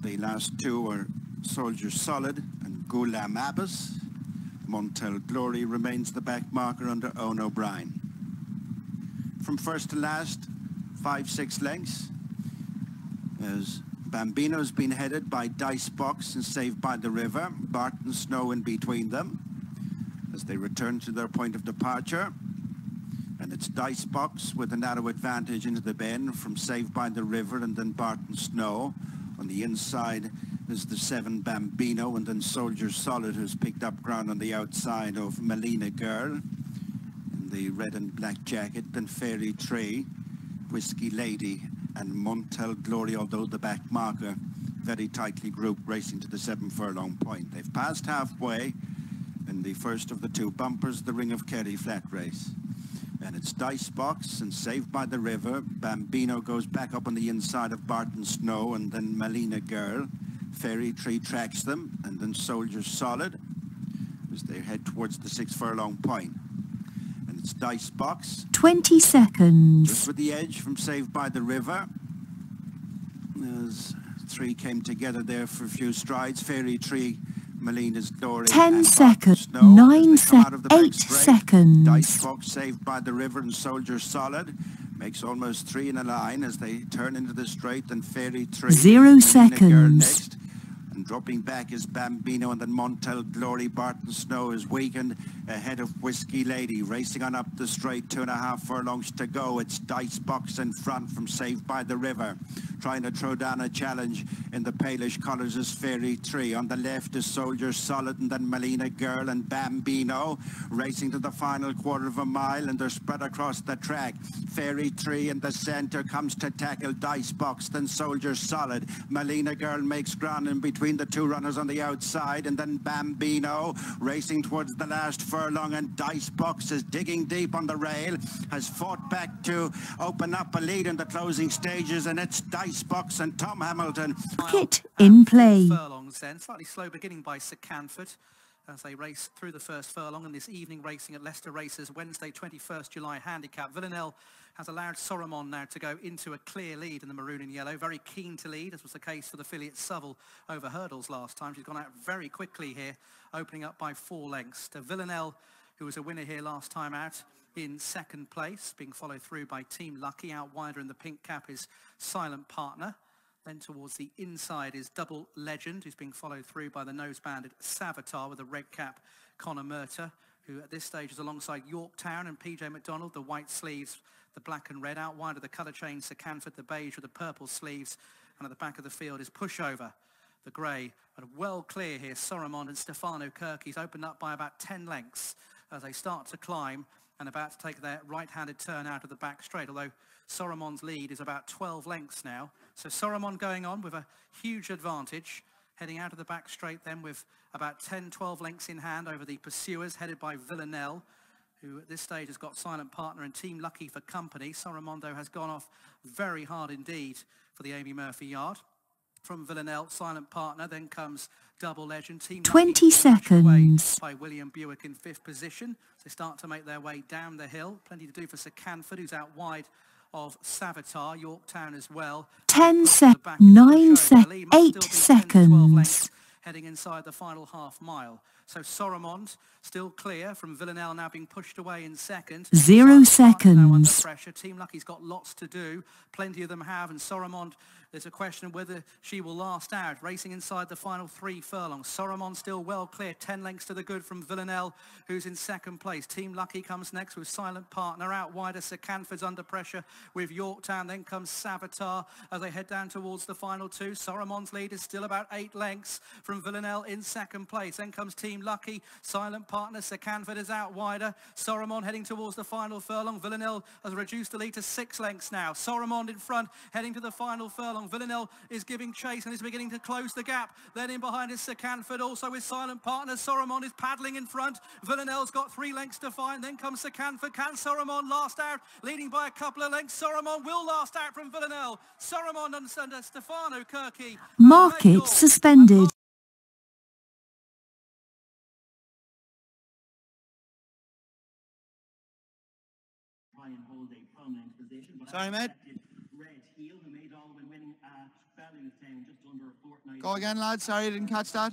The last two are Soldier Solid and Gulam Abbas. Montel Glory remains the back marker under Owen O'Brien. From first to last, five, six lengths, as Bambino's been headed by Dice Box and Saved by the River, Barton Snow in between them as they return to their point of departure. And it's Dice Box with a narrow advantage into the bend from Saved by the River and then Barton Snow. On the inside is the seven Bambino and then Soldier Solid who's picked up ground on the outside of Melina Girl in the red and black jacket. Then Fairy Tree, Whiskey Lady and Montel Glory, although the back marker very tightly grouped racing to the seven furlong point. They've passed halfway in the first of the two bumpers, the Ring of Kerry flat race. And it's Dice Box and Saved by the River. Bambino goes back up on the inside of Barton Snow and then Malina Girl. Fairy Tree tracks them and then Soldier Solid as they head towards the six furlong point. And it's Dice Box 20 seconds. just with the edge from Saved by the River. As three came together there for a few strides. Fairy Tree, 10 seconds. 9 they come out of the back sec- 8 straight. seconds. Dice Box saved by the river and Soldier Solid. Makes almost three in a line as they turn into the straight. Then Fairy Tree. Zero seconds. And dropping back is Bambino and then Montel Glory. Barton Snow is weakened ahead of Whiskey Lady. Racing on up the straight, two and a half furlongs to go. It's Dice Box in front from Saved by the River. Trying to throw down a challenge in the palish colours is Fairy Tree. On the left is Soldier Solid and then Melina Girl and Bambino racing to the final quarter of a mile and they're spread across the track. Fairy Tree in the centre comes to tackle Dice Box, then Soldier Solid. Melina Girl makes ground in between the two runners on the outside and then Bambino racing towards the last furlong and Dice Box is digging deep on the rail, has fought back to open up a lead in the closing stages and it's Dice Box and Tom Hamilton. Market in play. Furlongs then, slightly slow beginning by Sir Canford as they race through the first furlong and this evening racing at Leicester Races Wednesday 21st July handicap. Villanelle has allowed Soromon now to go into a clear lead in the maroon and yellow. Very keen to lead, as was the case for the filly at Southwell over hurdles last time. She's gone out very quickly here, opening up by four lengths to Villanelle, who was a winner here last time out in second place, being followed through by Team Lucky. Out wider in the pink cap is Silent Partner. Then towards the inside is Double Legend, who's being followed through by the nose banded Savatar with a red cap, Connor Murtagh, who at this stage is alongside Yorktown and PJ McDonald, the white sleeves the black and red. Out wide of the colour change, Sir Canford, the beige with the purple sleeves. And at the back of the field is Pushover, the grey. And well clear here, Soromond and Stefano Cherchi's opened up by about 10 lengths as they start to climb and about to take their right-handed turn out of the back straight, although Soromond's lead is about 12 lengths now. So Soromond going on with a huge advantage, heading out of the back straight then with about 10, 12 lengths in hand over the pursuers, headed by Villanelle who at this stage has got silent partner and team lucky for company. Soromondo has gone off very hard indeed for the Amy Murphy yard. From Villanelle, silent partner, then comes double legend. Team 20 seconds. By William Buick in fifth position. They start to make their way down the hill. Plenty to do for Sir Canford, who's out wide of Savatar, Yorktown as well. 10 seconds, 9 seconds, 8 seconds. Heading inside the final half mile. So Soromond still clear from Villanelle now being pushed away in second. Zero seconds. pressure. Team Lucky's got lots to do. Plenty of them have. And Soromond, there's a question of whether she will last out. Racing inside the final three furlongs. Soromond still well clear. Ten lengths to the good from Villanelle, who's in second place. Team Lucky comes next with Silent Partner. Out wider, Sir Canford's under pressure with Yorktown. Then comes Savatar as they head down towards the final two. Soromond's lead is still about eight lengths from Villanelle in second place. Then comes Team Lucky. Silent Partner, Sir Canford is out wider. Soromond heading towards the final furlong. Villanelle has reduced the lead to six lengths now. Soromond in front, heading to the final furlong. Villanelle is giving chase and is beginning to close the gap. Then in behind is Sir Canford, also with Silent Partner. Soromond is paddling in front. Villanelle's got three lengths to find. Then comes Sir Canford. Can Soromond last out? Leading by a couple of lengths. Soromond will last out from Villanelle. Soromond under Stefano Cherchi. Market suspended. Sorry, mate. Go again, lads. Sorry, I didn't catch that.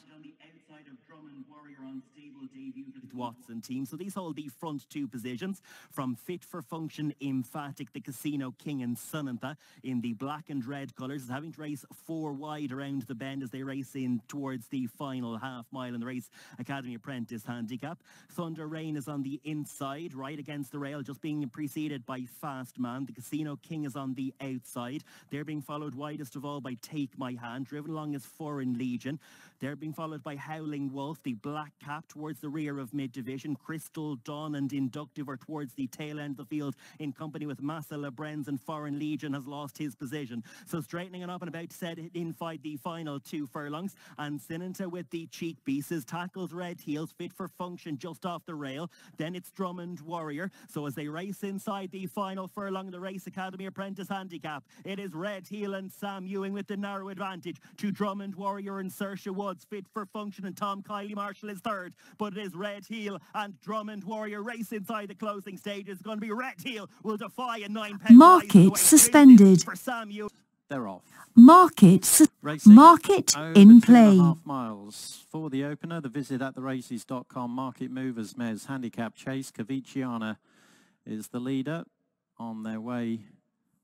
Watson team. So these hold the front two positions from Fit for Function, Emphatic, the Casino King and Sunantha in the black and red colours, is having to race four wide around the bend as they race in towards the final half mile in the race Academy Apprentice handicap. Thunder Rain is on the inside, right against the rail, just being preceded by Fast Man. The Casino King is on the outside. They're being followed widest of all by Take My Hand, driven along as Foreign Legion. They're being followed by Howling Wolf, the black cap towards the rear of mid-division. Crystal Dawn and Inductive are towards the tail end of the field in company with Massa Lebrenz and Foreign Legion has lost his position. So straightening it up and about set inside the final two furlongs. And Sinanta with the cheek pieces, tackles red heels, fit for function just off the rail. Then it's Drummond Warrior. So as they race inside the final furlong, of the Race Academy Apprentice Handicap, it is Red Heel and Sam Ewing with the narrow advantage to Drummond Warrior and Saoirse Woods, fit for function, and Tom Kiley Marshall is third. But it is Red Heel and Drummond Warrior race inside the closing stage. It's going to be Red Heel will defy a nine pound Market suspended. For Sam Ewing. They're off. Market, Racing market in two and a play. half miles for the opener. The visit at the races.com market movers mares handicap chase. Caviciana is the leader on their way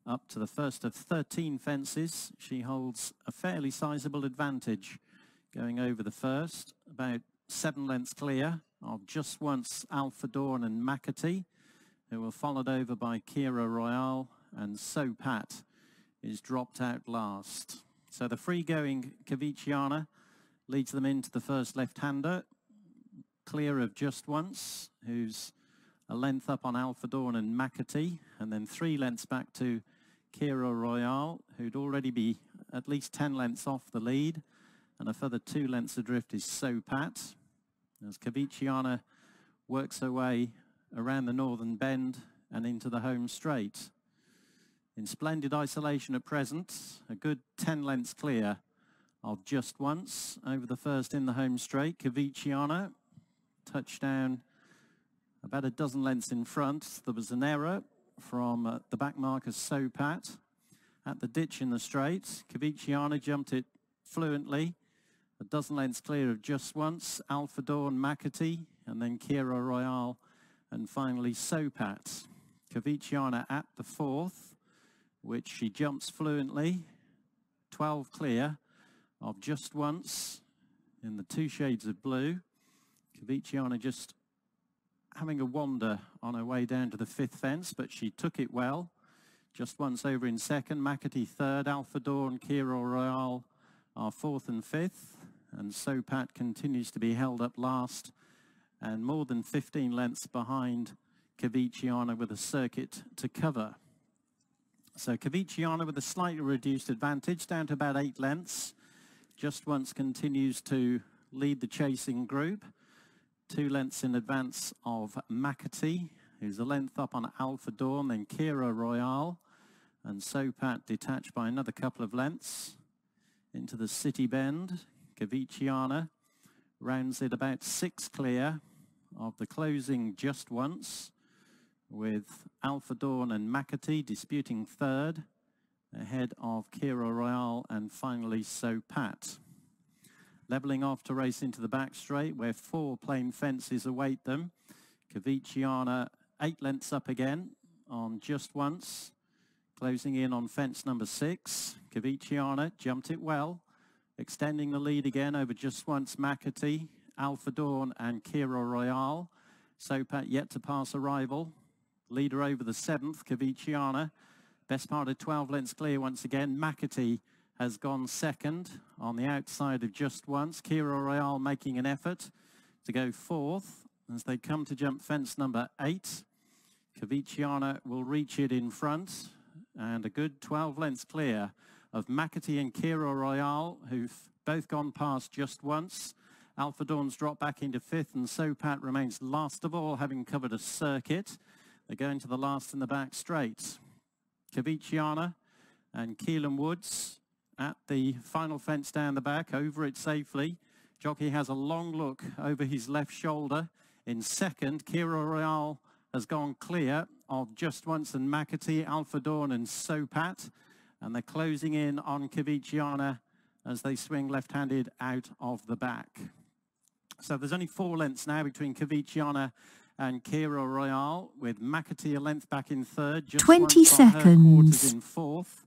up to the first of 13 fences. She holds a fairly sizable advantage going over the first, about seven lengths clear of just once Alpha Dawn and McAtee, who were followed over by Kira Royale and So Pat is dropped out last. So the free-going Caviciana leads them into the first left-hander, clear of just once, who's a length up on Alpha Dawn and McAtee, and then three lengths back to Kira Royale, who'd already be at least 10 lengths off the lead, and a further two lengths adrift is So Pat. As Caviciana works her way around the northern bend and into the home straight. In splendid isolation at present, a good 10 lengths clear of just once over the first in the home straight. Caviciana, touchdown about a dozen lengths in front. There was an error from uh, the back marker So Pat at the ditch in the straight. Caviciana jumped it fluently, a dozen lengths clear of just once. Alpha Dawn, McAtee, and then Kira Royale, and finally Sopat. Caviciana at the fourth, which she jumps fluently, 12 clear of just once in the two shades of blue. Caviciana just having a wander on her way down to the fifth fence, but she took it well. Just once over in second, McAtee third, Alpha Dawn, Kira Royale are fourth and fifth, and so Pat continues to be held up last, and more than 15 lengths behind Caviciana with a circuit to cover. So Caviciana with a slightly reduced advantage, down to about eight lengths. Just once continues to lead the chasing group two lengths in advance of McAtee, who's a length up on Alpha Dawn, then Kira Royale, and Sopat detached by another couple of lengths into the city bend. Caviciana rounds it about six clear of the closing just once, with Alpha Dawn and McAtee disputing third, ahead of Kira Royale and finally Sopat levelling off to race into the back straight where four plain fences await them. Caviciana eight lengths up again on just once, closing in on fence number six. Caviciana jumped it well, extending the lead again over just once McAtee, Alpha Dawn and Kira Royale. Sopat yet to pass a rival. Leader over the seventh, Caviciana. Best part of 12 lengths clear once again. McAtee has gone second on the outside of just once. Kira Royale making an effort to go fourth as they come to jump fence number eight. Caviciana will reach it in front and a good 12 lengths clear of McAtee and Kira Royale who've both gone past just once. Alpha Dawn's dropped back into fifth and Sopat remains last of all having covered a circuit. They're going to the last in the back straight. Caviciana and Kielan Woods at the final fence down the back, over it safely. Jockey has a long look over his left shoulder. In second, Kira Royale has gone clear of Just Once and McAtee, Alpha Dawn and Sopat. And they're closing in on Caviciana as they swing left-handed out of the back. So there's only four lengths now between Caviciana and Kira Royale, with McAtee a length back in third. Just 20 seconds. in fourth.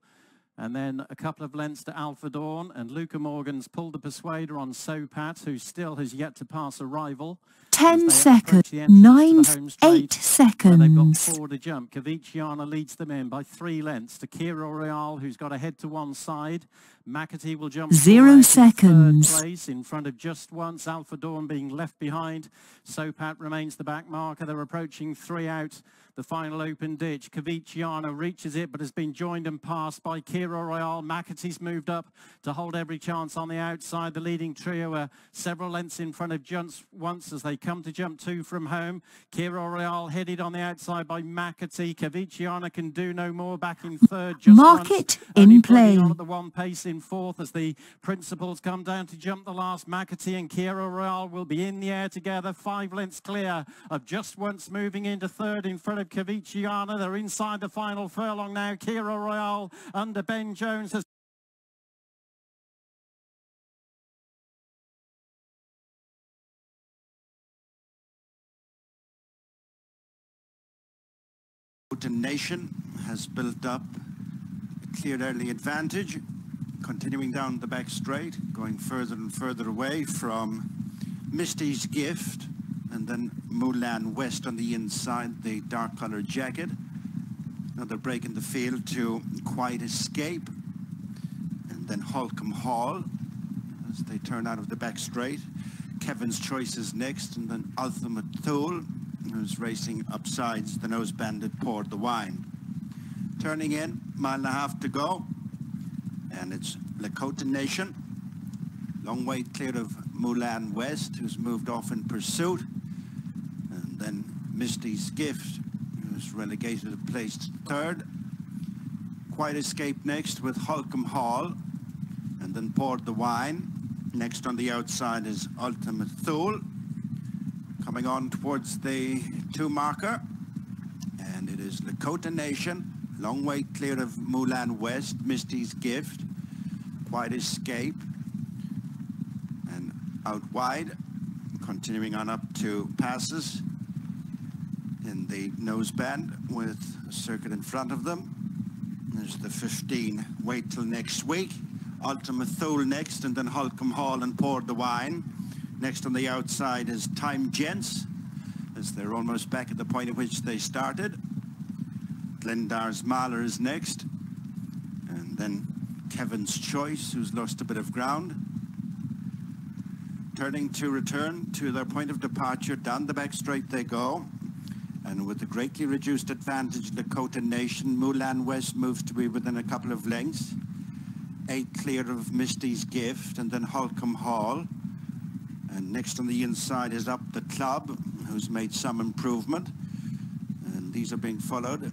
And then a couple of lengths to Alpha Dawn, and Luca Morgan's pulled the persuader on Sopat, who still has yet to pass a rival. 10 seconds, 9, 8 seconds. They've got four to jump. Caviciana leads them in by three lengths to Kira Royale, who's got a head to one side. McAtee will jump zero seconds. In place in front of just once. Alpha Dawn being left behind. Sopat remains the back marker. They're approaching three out the final open ditch. Caviciana reaches it, but has been joined and passed by Kira Royale. McAtee's moved up to hold every chance on the outside. The leading trio are several lengths in front of Just Once as they come to jump two from home. Kira Royale headed on the outside by McAtee. Caviciana can do no more back in third. Just Market in play. On at the one pace in fourth as the principals come down to jump the last. McAtee and Kira Royale will be in the air together. Five lengths clear of Just Once moving into third in front of Caviciana. They're inside the final furlong now. Kira Royale under Ben Jones has Nation has built up a clear early advantage, continuing down the back straight, going further and further away from Misty's Gift, and then Mulan West on the inside, the dark colored jacket. Another break in the field to Quiet Escape. And then Holcomb Hall as they turn out of the back straight. Kevin's Choice is next, and then Ultimate Thule, who's racing upsides the nose bandit poured the wine. Turning in, mile and a half to go, and it's Lakota Nation. Long way clear of Mulan West, who's moved off in pursuit. And Misty's Gift, was relegated a place to third. Quite Escape next with Holcomb Hall, and then poured the wine. Next on the outside is Ultimate Thule. Coming on towards the two marker. And it is Lakota Nation. Long way clear of Mulan West, Misty's Gift. Quite Escape. And out wide, continuing on up to passes the noseband with a circuit in front of them. There's the 15. Wait till next week. Ultimate Thule next, and then Holcomb Hall and poured the wine. Next on the outside is Time Gents, as they're almost back at the point at which they started. Glendar's Mahler is next, and then Kevin's Choice, who's lost a bit of ground. Turning to return to their point of departure, down the back straight they go. And with a greatly reduced advantage, the Lakota Nation, Mulan West moves to be within a couple of lengths eight clear of Misty's Gift, and then Holcomb Hall. And next on the inside is Up the Club, who's made some improvement. And these are being followed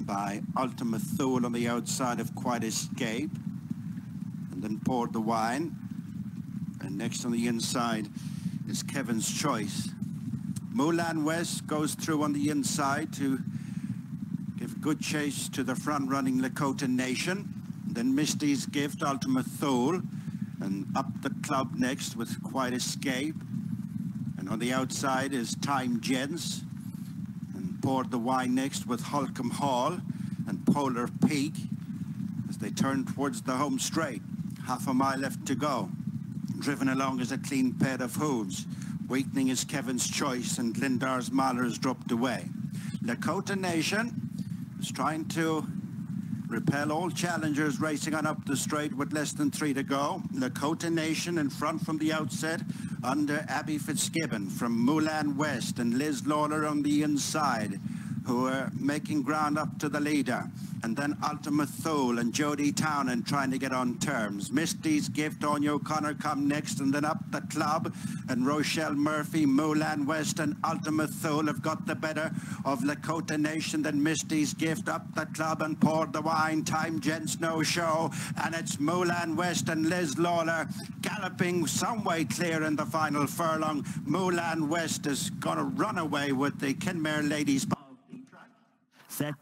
by Ultima Thule on the outside of Quiet Escape. And then poured the wine. And next on the inside is Kevin's Choice. Mulan West goes through on the inside to give good chase to the front-running Lakota Nation then Misty's Gift, Ultimate Thule, and up the club next with Quiet Escape. And on the outside is Time Gents, and poured the wine next with Holcomb Hall and Polar Peak as they turn towards the home straight. Half a mile left to go. Driven along is a clean pair of hooves. Weakening is Kevin's Choice and Lindar's Mahler's dropped away. Lakota Nation is trying to repel all challengers racing on up the straight with less than three to go. Lakota Nation in front from the outset under Abby Fitzgibbon from Mulan West and Liz Lawler on the inside who are making ground up to the leader. And then Ultimate Thule and Jody Townend trying to get on terms. Misty's Gift, Anya O'Connor come next, and then up the club. And Rochelle Murphy, Mulan West, and Ultimate Thule have got the better of Lakota Nation. Then Misty's Gift up the club and poured the wine. Time Gents no show. And it's Mulan West and Liz Lawler galloping some way clear in the final furlong. Mulan West is going to run away with the Kenmare Ladies.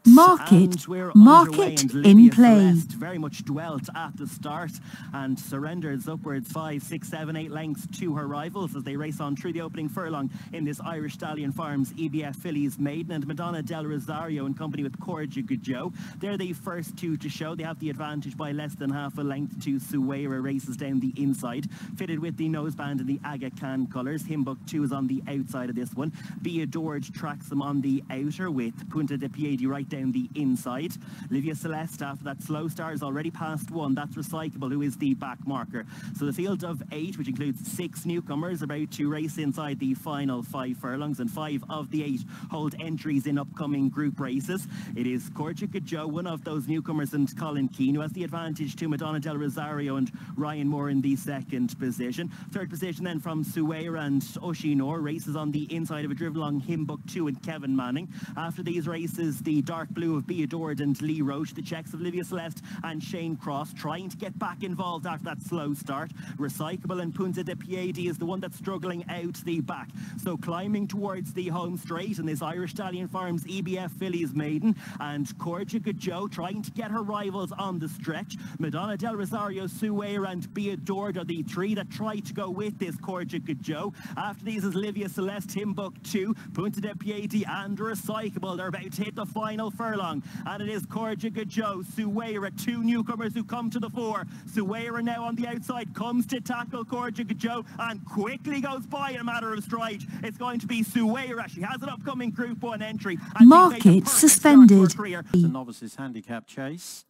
Market, market in play. Very much dwelt at the start and surrenders upwards five, six, seven, eight lengths to her rivals as they race on through the opening furlong in this Irish Stallion Farms EBF Fillies Maiden and Madonna Del Rosario in company with Corja Gujo. They're the first two to show. They have the advantage by less than half a length to Suera races down the inside, fitted with the noseband and the Aga Khan colours. Himbuk2 is on the outside of this one. Be Adored tracks them on the outer with Punta de Right down the inside. Livia Celeste after that slow start is already past one. That's Recyclable, who is the back marker. So the field of eight, which includes six newcomers, about to race inside the final five furlongs, and five of the eight hold entries in upcoming group races. It is Corjica Joe, one of those newcomers, and Colin Keane, who has the advantage to Madonna Del Rosario and Ryan Moore in the second position. Third position then from Suera and Oisin Orr, races on the inside of a driven along Himbuk 2 and Kevin Manning. After these races, the dark blue of Be Adored and Leigh Roche, the checks of Livia Celeste and Shane Cross trying to get back involved after that slow start. Recyclable and Punta de Piedi is the one that's struggling out the back. So climbing towards the home straight in this Irish Stallion Farms EBF Fillies maiden and Corjica Joe trying to get her rivals on the stretch. Madonna Del Rosario, Suer and Be Adored are the three that try to go with this Corjica Joe. After these is Livia Celeste, Timbuk 2, Punta de Piedi and Recyclable. They're about to hit the final final furlong. And it is Corsica Joe, Suwaira, two newcomers who come to the fore. Suwaira now on the outside, comes to tackle Corsica Joe and quickly goes by in a matter of stride. It's going to be Suwaira. She has an upcoming Group 1 entry. and she's made a Market perfect start to her suspended. career. The novices handicap chase.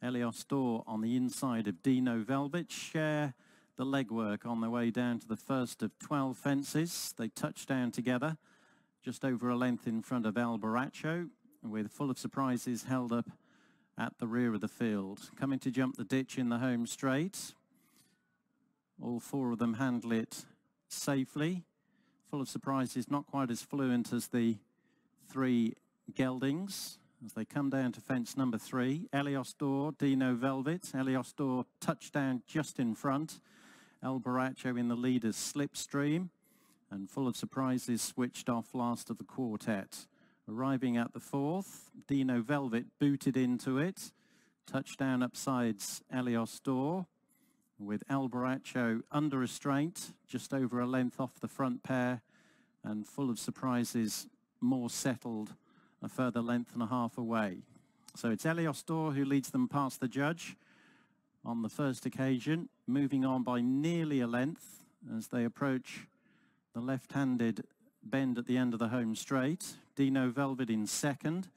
Elios D'Or on the inside of Dino Velvet share the legwork on their way down to the first of 12 fences. They touch down together just over a length in front of El Baracho with full of surprises held up at the rear of the field. Coming to jump the ditch in the home straight. All four of them handle it safely. Full of surprises, not quite as fluent as the three geldings as they come down to fence number three. Elios D'Or, Dino Velvet. Elios D'Or touchdown just in front. El Baracho in the leader's slipstream and full of surprises switched off last of the quartet. Arriving at the fourth, Dino Velvet booted into it. Touchdown upsides Elios D'Or with El under restraint, just over a length off the front pair and full of surprises, more settled a further length and a half away. So it's Elios D'Or who leads them past the judge on the first occasion, moving on by nearly a length as they approach the left-handed bend at the end of the home straight. Dino Velvet in second.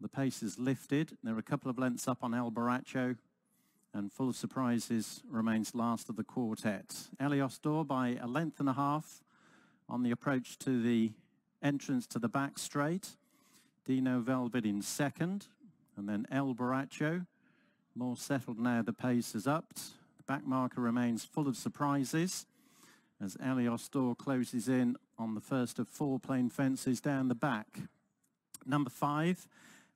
The pace is lifted. There are a couple of lengths up on El Baracho and full of surprises remains last of the quartet. Elios D'Or by a length and a half on the approach to the entrance to the back straight. Dino Velvet in second, and then El Baracho. More settled now, the pace is upped. The back marker remains full of surprises as Elios D'Or closes in on the first of four plain fences down the back. Number five,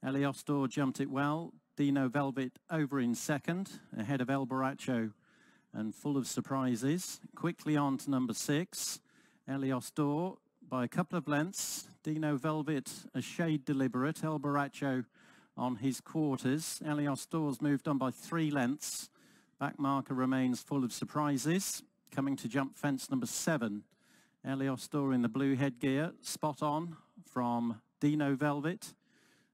Elios D'Or jumped it well. Dino Velvet over in second, ahead of El Baracho and full of surprises. Quickly on to number six, Elios D'Or by a couple of lengths. Dino Velvet a shade deliberate. El Baracho on his quarters. Elios D'Or's moved on by three lengths. Back marker remains full of surprises. Coming to jump fence number seven. Elios D'Or in the blue headgear, spot on from Dino Velvet.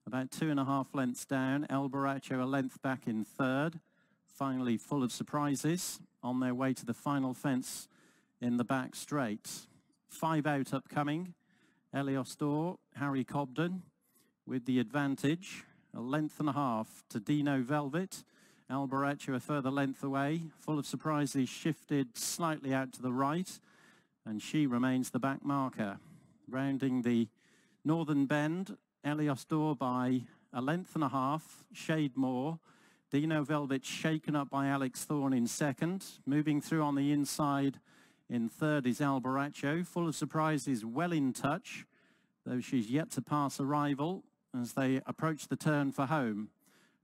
About two and a half lengths down. El Baracho a length back in third. Finally full of surprises on their way to the final fence in the back straight. Five out upcoming. Elios D'Or, Harry Cobden with the advantage. A length and a half to Dino Velvet. El a further length away. Full of surprises shifted slightly out to the right. And she remains the back marker. Rounding the northern bend, Elios D'Or by a length and a half, shade more. Dino Velvet shaken up by Alex Thorne in second. Moving through on the inside in third is El. Full of surprises, well in touch, though she's yet to pass a rival as they approach the turn for home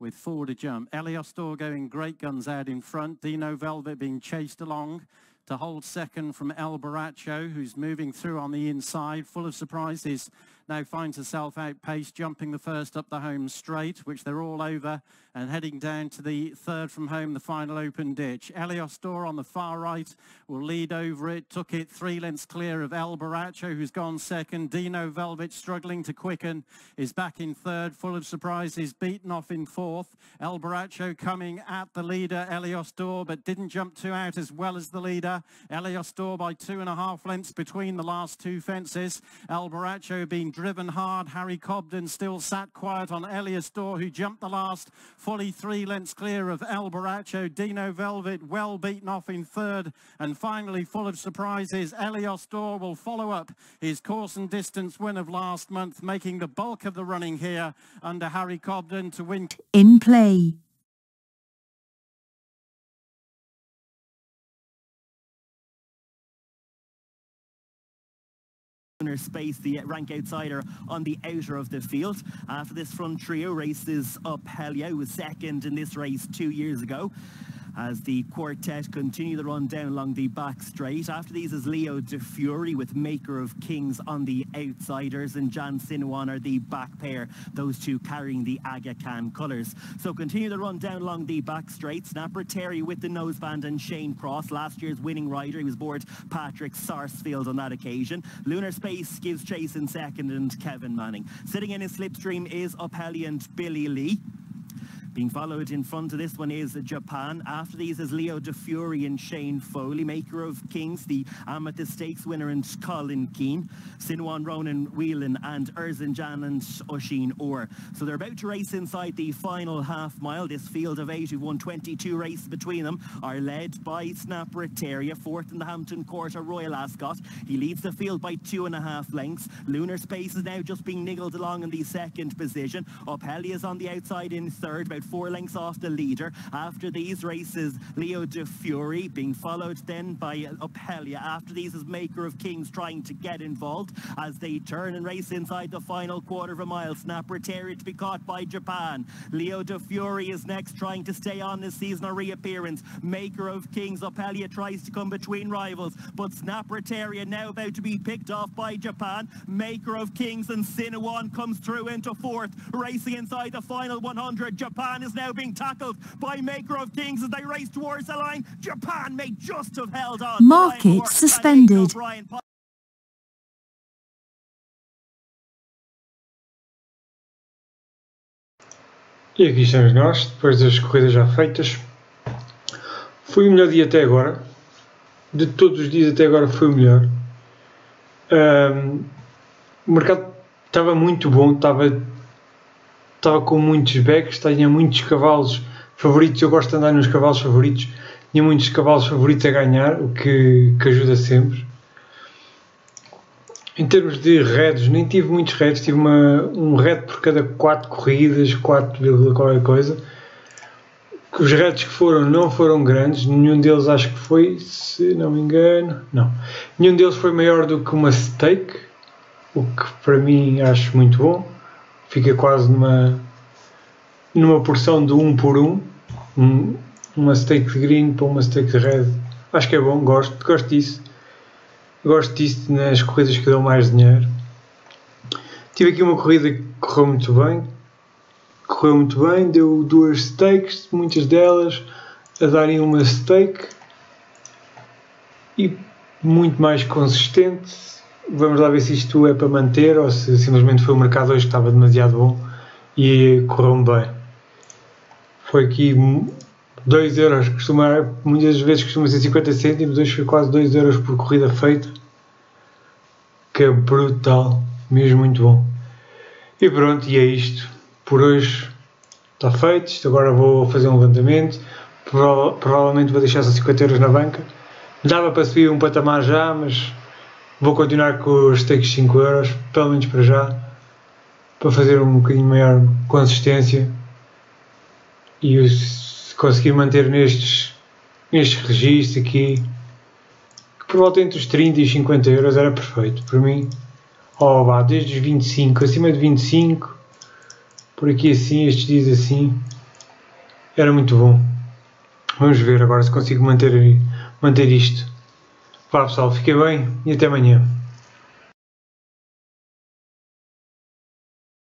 with four to jump. Elios D'Or going great guns out in front. Dino Velvet being chased along to hold second from El Baracho, who's moving through on the inside, full of surprises. Now finds herself outpaced, jumping the first up the home straight, which they're all over, and heading down to the third from home, the final open ditch. Elios D'Or on the far right will lead over it, took it three lengths clear of El Baracho, who's gone second. Dino Velvet struggling to quicken, is back in third, full of surprises, beaten off in fourth. El Baracho coming at the leader, Elios D'Or, but didn't jump two out as well as the leader. Elios D'Or by two and a half lengths between the last two fences. El Baracho being driven hard. Harry Cobden still sat quiet on Elios D'Or, who jumped the last, fully three lengths clear of El Baracho. Dino Velvet well beaten off in third. And finally, full of surprises, Elios D'Or will follow up his course and distance win of last month, making the bulk of the running here under Harry Cobden to win In play. Inner space, the rank outsider on the outer of the field. Uh, After this front trio races up Helio, was second in this race two years ago. As the quartet continue the run down along the back straight. After these is Leo De Fury with Maker of Kings on the outsiders and Jan Sinuan are the back pair, those two carrying the Aga Khan colours. So continue the run down along the back straight. Snapper Terry with the noseband and Shane Cross, last year's winning rider. He was aboard Patrick Sarsfield on that occasion. Lunar Space gives chase in second and Kevin Manning. Sitting in his slipstream is Upelli and Billy Lee. Being followed in front of this one is Japan. After these is Leo De Fury and Shane Foley, maker of Kings, the Amethyst Stakes winner and Colin Keane, Sinuan Ronan Whelan and Erzinjan and Oisin Orr. So they're about to race inside the final half mile. This field of eight who've won 22 races between them are led by Snapper Eteria, fourth in the Hampton Court, Royal Ascot. He leads the field by two and a half lengths. Lunar Space is now just being niggled along in the second position. Upelli is on the outside in third, about four lengths off the leader. After these races, Leo De Fury being followed then by Upelli. After these is Maker of Kings trying to get involved as they turn and race inside the final quarter of a mile. Snapper Terry to be caught by Japan. Leo De Fury is next trying to stay on this seasonal reappearance. Maker of Kings, Upelli tries to come between rivals, but Snapper Terry now about to be picked off by Japan. Maker of Kings and Sinuan comes through into fourth, racing inside the final 100. Japan Japan is now being tackled by Maker of Kings as they race towards the line. Japan may just have held on. Market suspended. E aqui estamos nós, depois das corridas já feitas. Foi o melhor dia até agora. De todos os dias até agora foi o melhor. Um, o mercado estava muito bom, estava estava com muitos backs, tinha muitos cavalos favoritos. Eu gosto de andar nos cavalos favoritos. Tinha muitos cavalos favoritos a ganhar, o que, que ajuda sempre. Em termos de redes, nem tive muitos redes, tive uma, um red por cada 4 corridas, 4, qualquer coisa. Os redes que foram não foram grandes, nenhum deles acho que foi, se não me engano, não. Nenhum deles foi maior do que uma stake, o que para mim acho muito bom fica quase numa, numa porção de um por um, um uma steak de green para uma steak de red. Acho que é bom, gosto, gosto disso. Gosto disso nas corridas que dão mais dinheiro. Tive aqui uma corrida que correu muito bem. Correu muito bem, deu duas steaks, muitas delas a darem uma steak e muito mais consistente vamos lá ver se isto é para manter ou se simplesmente foi o mercado hoje que estava demasiado bom e correu bem. Foi aqui 2 euros, costuma, muitas vezes costuma ser 50 cêntimos, hoje foi quase 2 euros por corrida feita. Que é brutal, mesmo muito bom. E pronto, e é isto. Por hoje está feito. Agora vou fazer um levantamento. Prova provavelmente vou deixar só 50 euros na banca. Dava para subir um patamar já, mas Vou continuar com os takes 5 euros, pelo menos para já, para fazer um bocadinho maior consistência e se conseguir manter nestes, nestes registros aqui, que por volta entre os 30 e 50 euros era perfeito. Para mim, oh, vá, desde os 25, acima de 25, por aqui assim, estes dias assim, era muito bom. Vamos ver agora se consigo manter, manter isto. Vá pessoal, fiquem bem e até amanhã.